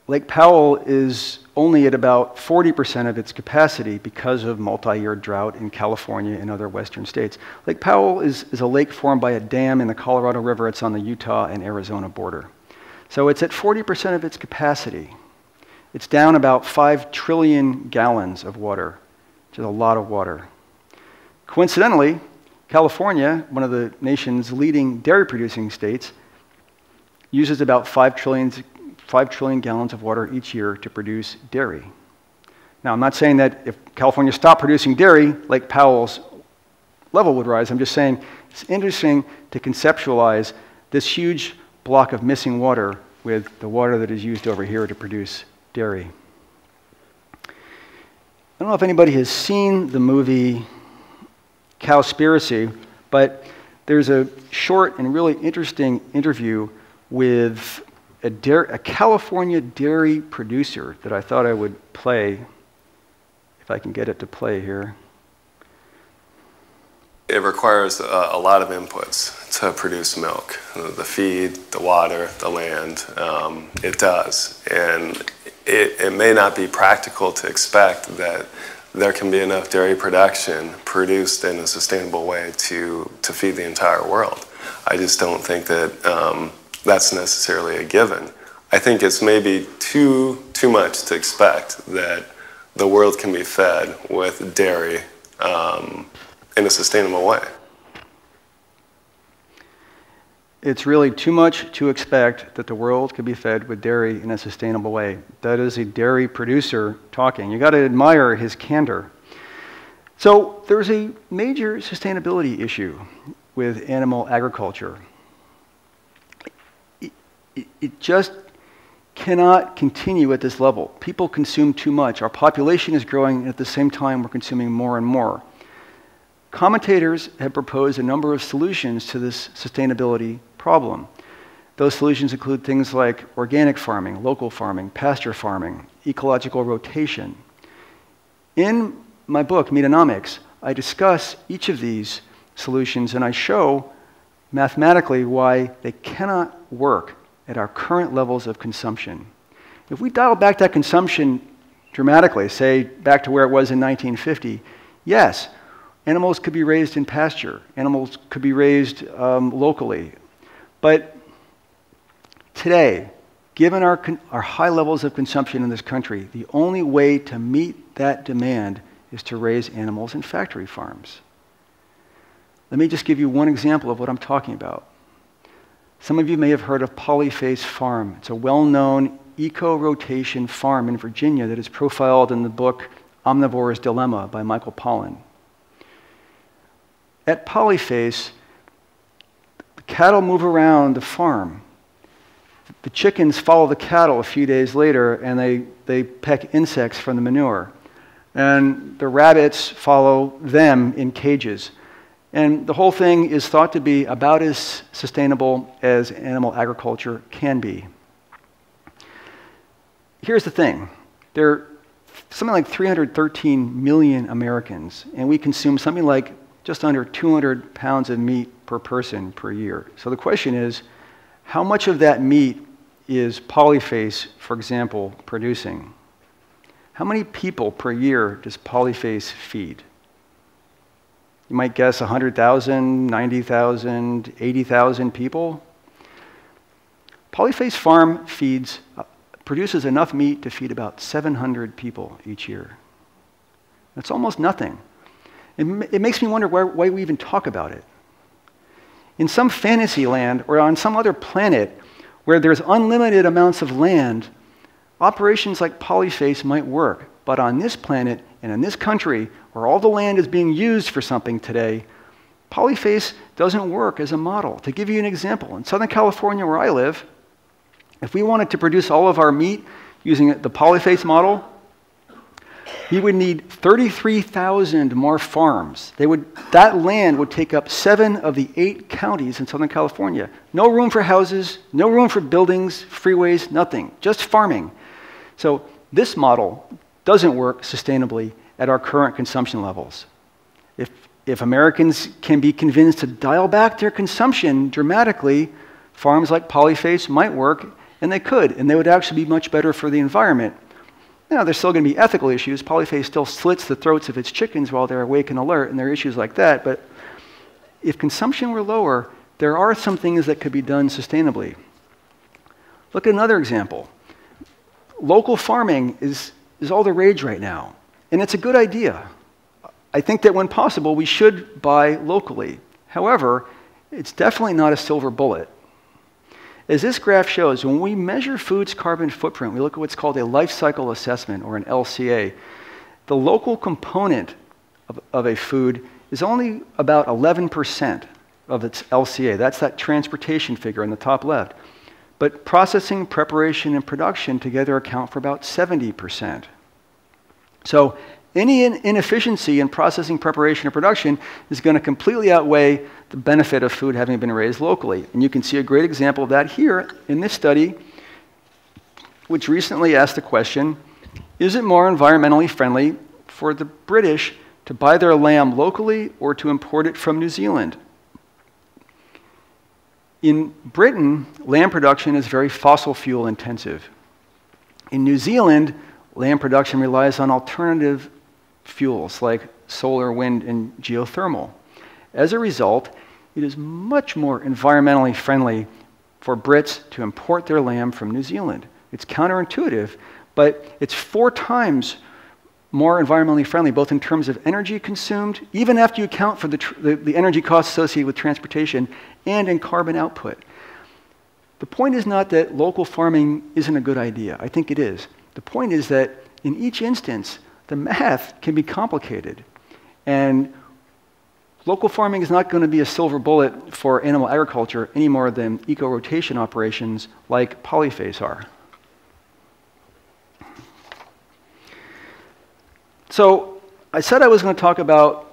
Lake Powell is only at about 40% of its capacity because of multi year drought in California and other western states. Lake Powell is, is a lake formed by a dam in the Colorado River. It's on the Utah and Arizona border. So it's at 40% of its capacity. It's down about 5 trillion gallons of water, which is a lot of water. Coincidentally, California, one of the nation's leading dairy producing states, uses about 5 trillion 5 trillion gallons of water each year to produce dairy. Now, I'm not saying that if California stopped producing dairy, Lake Powell's level would rise. I'm just saying it's interesting to conceptualize this huge block of missing water with the water that is used over here to produce dairy. I don't know if anybody has seen the movie Cowspiracy, but there's a short and really interesting interview with a, dairy, a California dairy producer that I thought I would play, if I can get it to play here. It requires a, lot of inputs to produce milk the feed, the water, the land. Um, it does. And it, it may not be practical to expect that there can be enough dairy production produced in a sustainable way to, to feed the entire world. I just don't think that um, that's necessarily a given. I think it's maybe too, too much to expect that the world can be fed with dairy um, in a sustainable way. It's really too much to expect that the world could be fed with dairy in a sustainable way. That is a dairy producer talking. You got to admire his candor. So there's a major sustainability issue with animal agriculture. It, it, just cannot continue at this level. People consume too much. Our population is growing, and at the same time, we're consuming more and more. Commentators have proposed a number of solutions to this sustainability problem. Those solutions include things like organic farming, local farming, pasture farming, ecological rotation. In my book, Meatonomics, I discuss each of these solutions and I show mathematically why they cannot work at our current levels of consumption. If we dial back that consumption dramatically, say back to where it was in 1950, yes, Animals could be raised in pasture, animals could be raised um, locally. But today, given our, our high levels of consumption in this country, the only way to meet that demand is to raise animals in factory farms. Let me just give you one example of what I'm talking about. Some of you may have heard of Polyface Farm. It's a well known eco rotation farm in Virginia that is profiled in the book Omnivore's Dilemma by Michael Pollan. At Polyface, the cattle move around the farm. The chickens follow the cattle a few days later and they, they peck insects from the manure. And the rabbits follow them in cages. And the whole thing is thought to be about as sustainable as animal agriculture can be. Here's the thing there are something like 313 million Americans, and we consume something like just under 200 pounds of meat per person per year. So the question is, how much of that meat is Polyface, for example, producing? How many people per year does Polyface feed? You might guess 100,000, 90,000, 80,000 people. Polyface Farm feeds, uh, produces enough meat to feed about 700 people each year. That's almost nothing. It, it makes me wonder why, why we even talk about it. In some fantasy land or on some other planet where there's unlimited amounts of land, operations like Polyface might work. But on this planet and in this country where all the land is being used for something today, Polyface doesn't work as a model. To give you an example, in Southern California where I live, if we wanted to produce all of our meat using the Polyface model, we would need 33,000 more farms. They would, that land would take up seven of the eight counties in Southern California. No room for houses, no room for buildings, freeways, nothing, just farming. So this model doesn't work sustainably at our current consumption levels. If, if Americans can be convinced to dial back their consumption dramatically, farms like Polyface might work, and they could, and they would actually be much better for the environment. Now, there's still going to be ethical issues. Polyface still slits the throats of its chickens while they're awake and alert, and there are issues like that. But if consumption were lower, there are some things that could be done sustainably. Look at another example. Local farming is, is all the rage right now, and it's a good idea. I think that when possible, we should buy locally. However, it's definitely not a silver bullet. As this graph shows, when we measure food's carbon footprint, we look at what's called a life cycle assessment or an LCA. The local component of, of a food is only about 11% of its LCA. That's that transportation figure in the top left. But processing, preparation, and production together account for about 70%. So any inefficiency in processing, preparation, or production is going to completely outweigh the benefit of food having been raised locally. And you can see a great example of that here in this study, which recently asked the question Is it more environmentally friendly for the British to buy their lamb locally or to import it from New Zealand? In Britain, lamb production is very fossil fuel intensive. In New Zealand, lamb production relies on alternative fuels like solar, wind, and geothermal. As a result, it is much more environmentally friendly for Brits to import their lamb from New Zealand. It's counterintuitive, but it's four times more environmentally friendly, both in terms of energy consumed, even after you account for the, the, the, energy costs associated with transportation, and in carbon output. The point is not that local farming isn't a good idea. I think it is. The point is that in each instance, the math can be complicated. And local farming is not going to be a silver bullet for animal agriculture any more than eco rotation operations like Polyface are. So I said I was going to talk about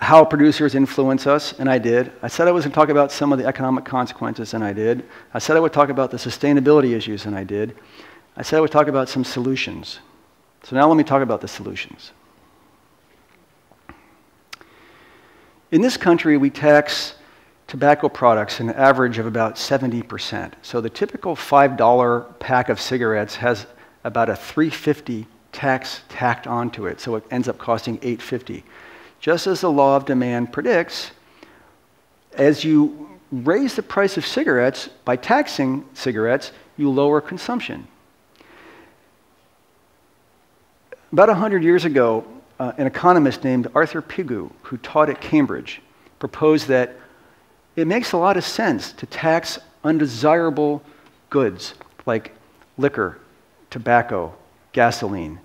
how producers influence us, and I did. I said I was going to talk about some of the economic consequences, and I did. I said I would talk about the sustainability issues, and I did. I said I would talk about some solutions. So now let me talk about the solutions. In this country, we tax tobacco products an average of about 70%. So the typical $5 pack of cigarettes has about a 350 tax tacked onto it, so it ends up costing 850. Just as the law of demand predicts, as you raise the price of cigarettes by taxing cigarettes, you lower consumption. About 100 years ago, uh, an economist named Arthur Pigou, who taught at Cambridge, proposed that it makes a lot of sense to tax undesirable goods like liquor, tobacco, gasoline.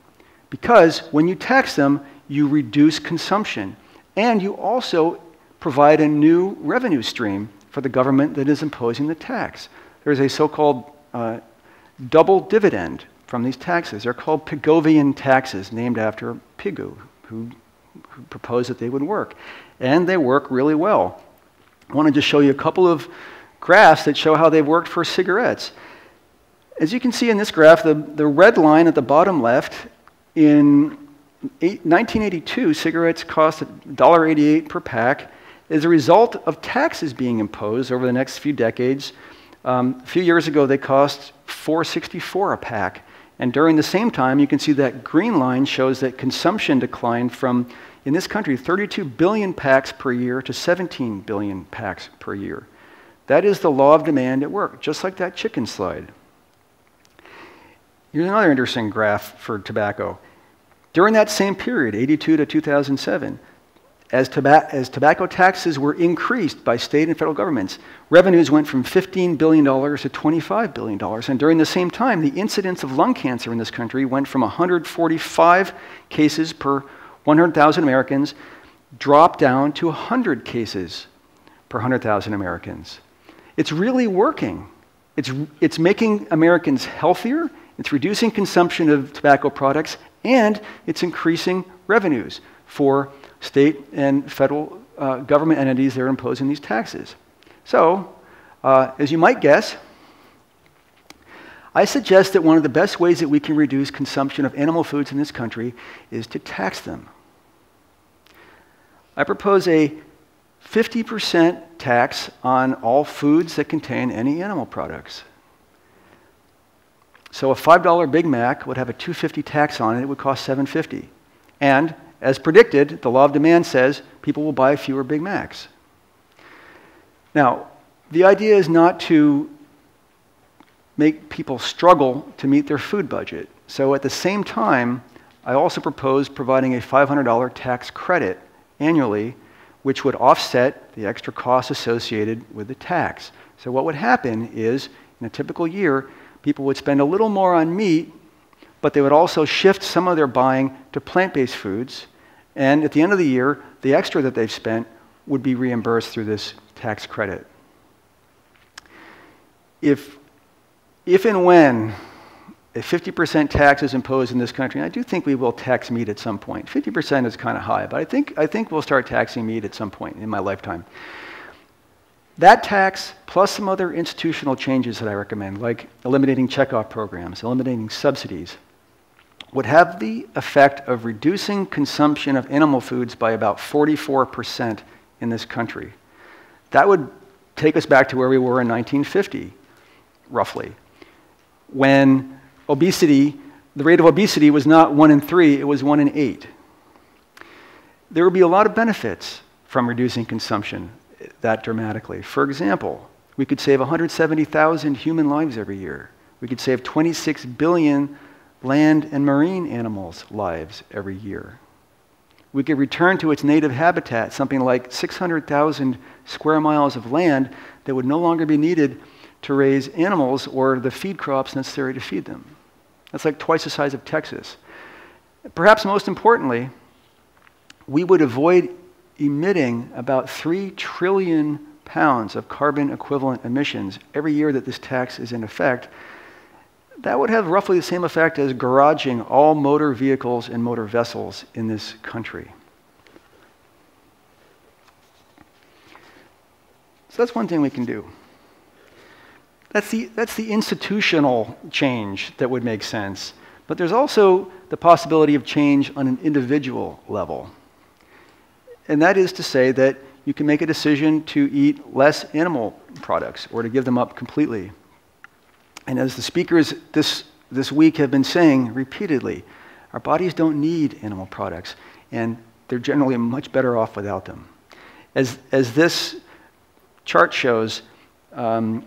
Because when you tax them, you reduce consumption. And you also provide a new revenue stream for the government that is imposing the tax. There's a so called uh, double dividend from these taxes. They're called Pigovian taxes, named after Pigou, who, who proposed that they would work. And they work really well. I want to show you a couple of graphs that show how they've worked for cigarettes. As you can see in this graph, the, the red line at the bottom left, in 1982, cigarettes cost $1.88 per pack. As a result of taxes being imposed over the next few decades, um, a few years ago they cost 4.64 a pack. And during the same time, you can see that green line shows that consumption declined from, in this country, 32 billion packs per year to 17 billion packs per year. That is the law of demand at work, just like that chicken slide. Here's another interesting graph for tobacco. During that same period, 82 to 2007, as, toba- as, tobacco taxes were increased by state and federal governments, revenues went from $15 billion to $25 billion. And during the same time, the incidence of lung cancer in this country went from 145 cases per 100,000 Americans, dropped down to 100 cases per 100,000 Americans. It's really working. It's, it's making Americans healthier, it's reducing consumption of tobacco products, and it's increasing revenues for state and federal uh, government entities that are imposing these taxes. So, uh, as you might guess, I suggest that one of the best ways that we can reduce consumption of animal foods in this country is to tax them. I propose a 50% tax on all foods that contain any animal products. So a $5 Big Mac would have a 250 tax on it, it would cost 750. And as predicted, the law of demand says people will buy fewer Big Macs. Now, the idea is not to make people struggle to meet their food budget. So at the same time, I also propose providing a $500 tax credit annually, which would offset the extra costs associated with the tax. So what would happen is, in a typical year, people would spend a little more on meat, but they would also shift some of their buying to plant based foods And at the end of the year, the extra that they've spent would be reimbursed through this tax credit. If, if and when a 50% tax is imposed in this country, and I do think we will tax meat at some point. 50% is kind of high, but I think, I think we'll start taxing meat at some point in my lifetime. That tax, plus some other institutional changes that I recommend, like eliminating checkoff programs, eliminating subsidies, would have the effect of reducing consumption of animal foods by about 44% in this country. That would take us back to where we were in 1950, roughly, when obesity, the rate of obesity was not one in three, it was one in eight. There would be a lot of benefits from reducing consumption that dramatically. For example, we could save 170,000 human lives every year. We could save 26 billion land and marine animals' lives every year. We could return to its native habitat, something like 600,000 square miles of land that would no longer be needed to raise animals or the feed crops necessary to feed them. That's like twice the size of Texas. Perhaps most importantly, we would avoid emitting about 3 trillion pounds of carbon equivalent emissions every year that this tax is in effect. That would have roughly the same effect as garaging all motor vehicles and motor vessels in this country. So that's one thing we can do. That's the, that's the institutional change that would make sense. But there's also the possibility of change on an individual level. And that is to say that you can make a decision to eat less animal products or to give them up completely. And as the speakers this, this week have been saying repeatedly, our bodies don't need animal products, and they're generally much better off without them. As, as this chart shows, um,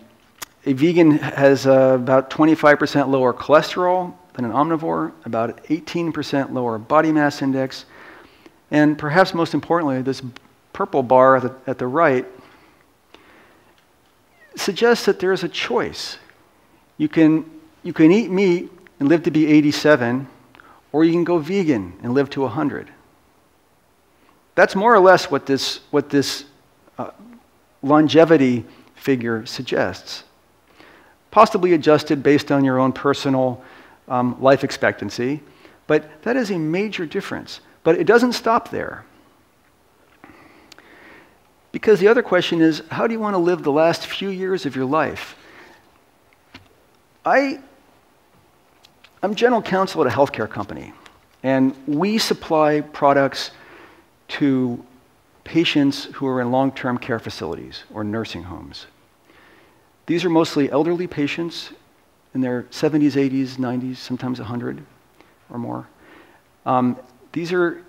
a vegan has uh, about 25% lower cholesterol than an omnivore, about 18% lower body mass index, and perhaps most importantly, this purple bar at the, at the right suggests that there is a choice. You can, you can eat meat and live to be 87, or you can go vegan and live to 100. That's more or less what this, what this uh, longevity figure suggests. Possibly adjusted based on your own personal um, life expectancy, but that is a major difference. But it doesn't stop there. Because the other question is how do you want to live the last few years of your life? I, I'm general counsel at a healthcare company, and we supply products to patients who are in long term care facilities or nursing homes. These are mostly elderly patients in their 70s, 80s, 90s, sometimes 100 or more. Um, these are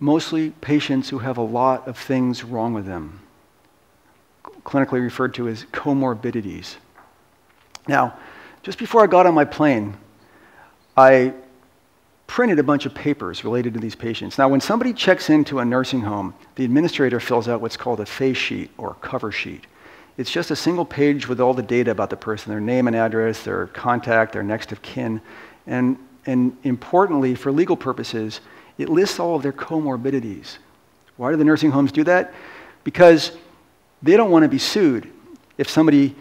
mostly patients who have a lot of things wrong with them, clinically referred to as comorbidities. Now, just before I got on my plane, I printed a bunch of papers related to these patients. Now, when somebody checks into a nursing home, the administrator fills out what's called a face sheet or cover sheet. It's just a single page with all the data about the person their name and address, their contact, their next of kin. And, and importantly, for legal purposes, it lists all of their comorbidities. Why do the nursing homes do that? Because they don't want to be sued if somebody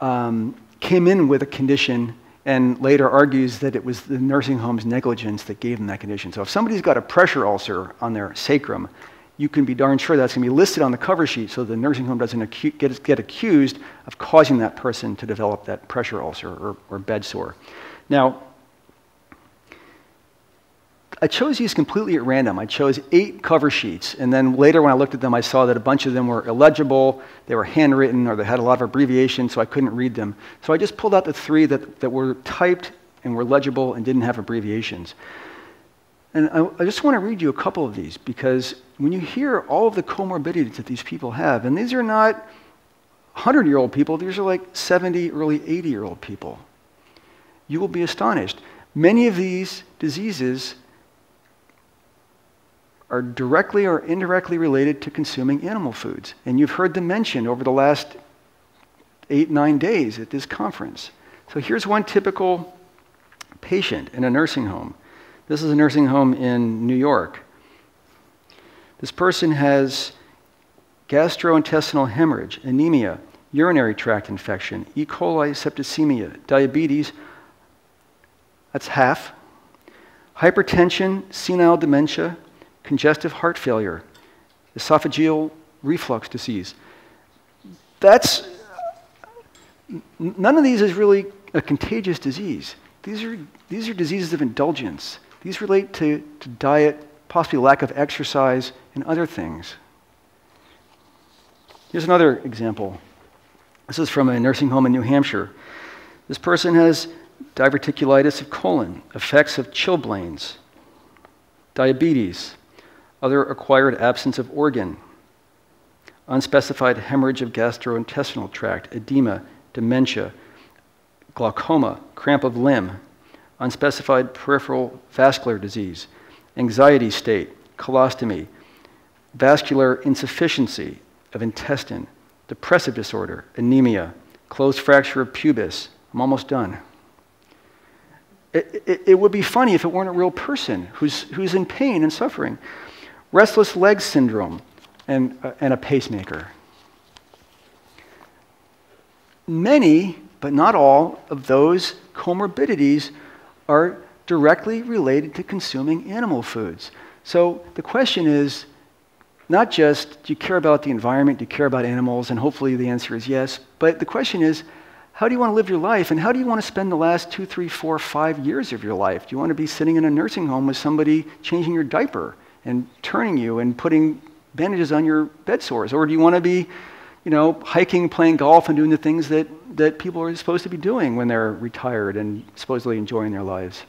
um, came in with a condition and later argues that it was the nursing home's negligence that gave them that condition. So if somebody's got a pressure ulcer on their sacrum, you can be darn sure that's going to be listed on the cover sheet so the nursing home doesn't acu- get, get accused of causing that person to develop that pressure ulcer or, or bed sore. Now, I chose these completely at random. I chose eight cover sheets, and then later when I looked at them, I saw that a bunch of them were illegible, they were handwritten, or they had a lot of abbreviations, so I couldn't read them. So I just pulled out the three that, that were typed and were legible and didn't have abbreviations. And I, I just want to read you a couple of these because when you hear all of the comorbidities that these people have, and these are not 100 year old people, these are like 70, early 80 year old people, you will be astonished. Many of these diseases are directly or indirectly related to consuming animal foods. And you've heard them mentioned over the last eight, nine days at this conference. So here's one typical patient in a nursing home. This is a nursing home in New York. This person has gastrointestinal hemorrhage, anemia, urinary tract infection, E. coli septicemia, diabetes, that's half, hypertension, senile dementia, congestive heart failure, esophageal reflux disease. That's, none of these is really a contagious disease. These are, these are diseases of indulgence. These relate to, to diet, possibly lack of exercise, and other things. Here's another example. This is from a nursing home in New Hampshire. This person has diverticulitis of colon, effects of chilblains, diabetes, other acquired absence of organ, unspecified hemorrhage of gastrointestinal tract, edema, dementia, glaucoma, cramp of limb, unspecified peripheral vascular disease, anxiety state, colostomy, vascular insufficiency of intestine, depressive disorder, anemia, closed fracture of pubis. I'm almost done. It, it, it, would be funny if it weren't a real person who's, who's in pain and suffering. Restless leg syndrome and, uh, and a pacemaker. Many, but not all, of those comorbidities are directly related to consuming animal foods. So the question is not just do you care about the environment, do you care about animals, and hopefully the answer is yes, but the question is how do you want to live your life and how do you want to spend the last two, three, four, five years of your life? Do you want to be sitting in a nursing home with somebody changing your diaper and turning you and putting bandages on your bed sores? Or do you want to be, you know, hiking, playing golf, and doing the things that, that people are supposed to be doing when they're retired and supposedly enjoying their lives?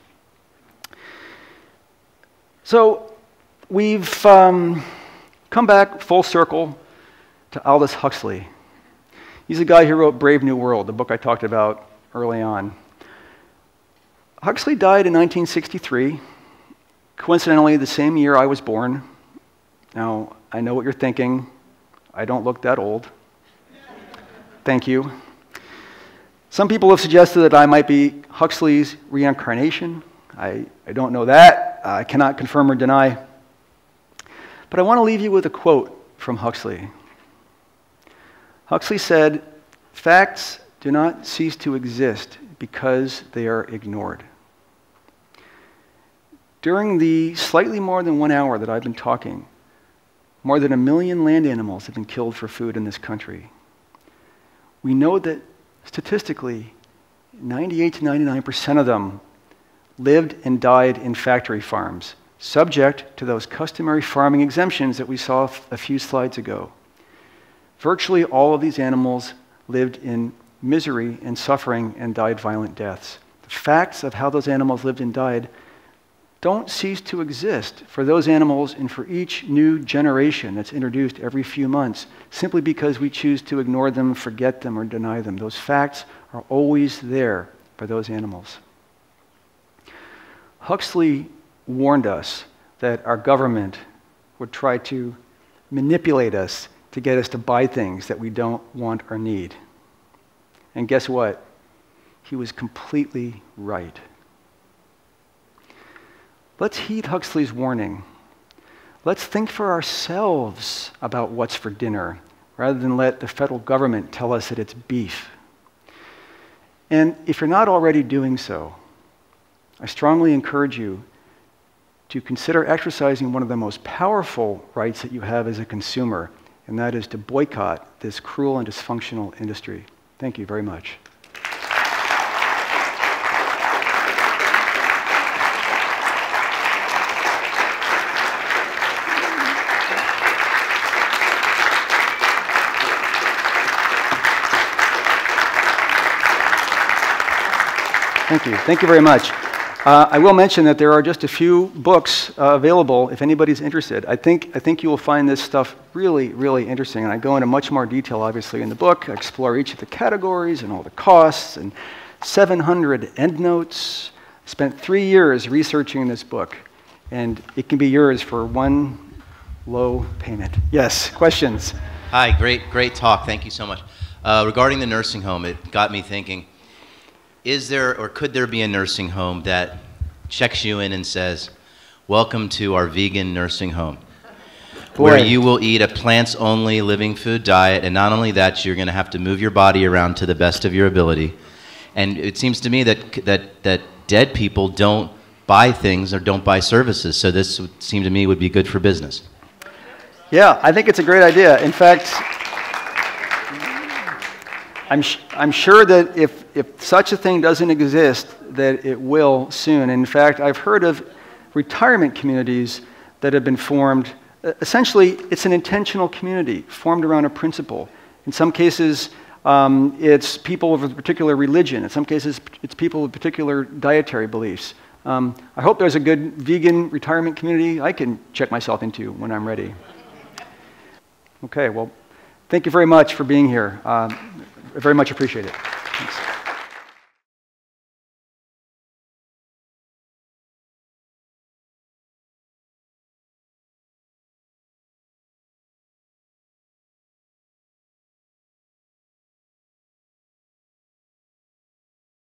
So we've um, come back full circle to Aldous Huxley. He's the guy who wrote Brave New World, the book I talked about early on. Huxley died in 1963, coincidentally, the same year I was born. Now, I know what you're thinking. I don't look that old. Thank you. Some people have suggested that I might be Huxley's reincarnation. I, I don't know that. I cannot confirm or deny. But I want to leave you with a quote from Huxley. Huxley said, Facts do not cease to exist because they are ignored. During the slightly more than one hour that I've been talking, more than a million land animals have been killed for food in this country. We know that statistically, 98 to 99% of them lived and died in factory farms, subject to those customary farming exemptions that we saw a few slides ago. Virtually all of these animals lived in misery and suffering and died violent deaths. The facts of how those animals lived and died don't cease to exist for those animals and for each new generation that's introduced every few months, simply because we choose to ignore them, forget them, or deny them. Those facts are always there for those animals. Huxley warned us that our government would try to manipulate us to get us to buy things that we don't want or need. And guess what? He was completely right. Let's heed Huxley's warning. Let's think for ourselves about what's for dinner rather than let the federal government tell us that it's beef. And if you're not already doing so, I strongly encourage you to consider exercising one of the most powerful rights that you have as a consumer, and that is to boycott this cruel and dysfunctional industry. Thank you very much. Thank you. Thank you very much. Uh, I will mention that there are just a few books uh, available if anybody's interested. I think, I think you will find this stuff really, really interesting. And I go into much more detail, obviously, in the book. I explore each of the categories and all the costs and 700 endnotes. I spent three years researching this book, and it can be yours for one low payment. Yes, questions? Hi, great, great talk. Thank you so much. Uh, regarding the nursing home, it got me thinking is there or could there be a nursing home that checks you in and says, Welcome to our vegan nursing home? where you will eat a plants only living food diet. And not only that, you're going to have to move your body around to the best of your ability. And it seems to me that, that, that dead people don't buy things or don't buy services. So this would seem to me would be good for business. Yeah, I think it's a great idea. In fact, I'm, I'm sure that if, if such a thing doesn't exist, that it will soon. In fact, I've heard of retirement communities that have been formed. Uh, Essentially, it's an intentional community formed around a principle. In some cases, um, it's people of a particular religion. In some cases, it's people with particular dietary beliefs. Um, I hope there's a good vegan retirement community I can check myself into when I'm ready. Okay, well, thank you very much for being here. I very much appreciate it. Thanks.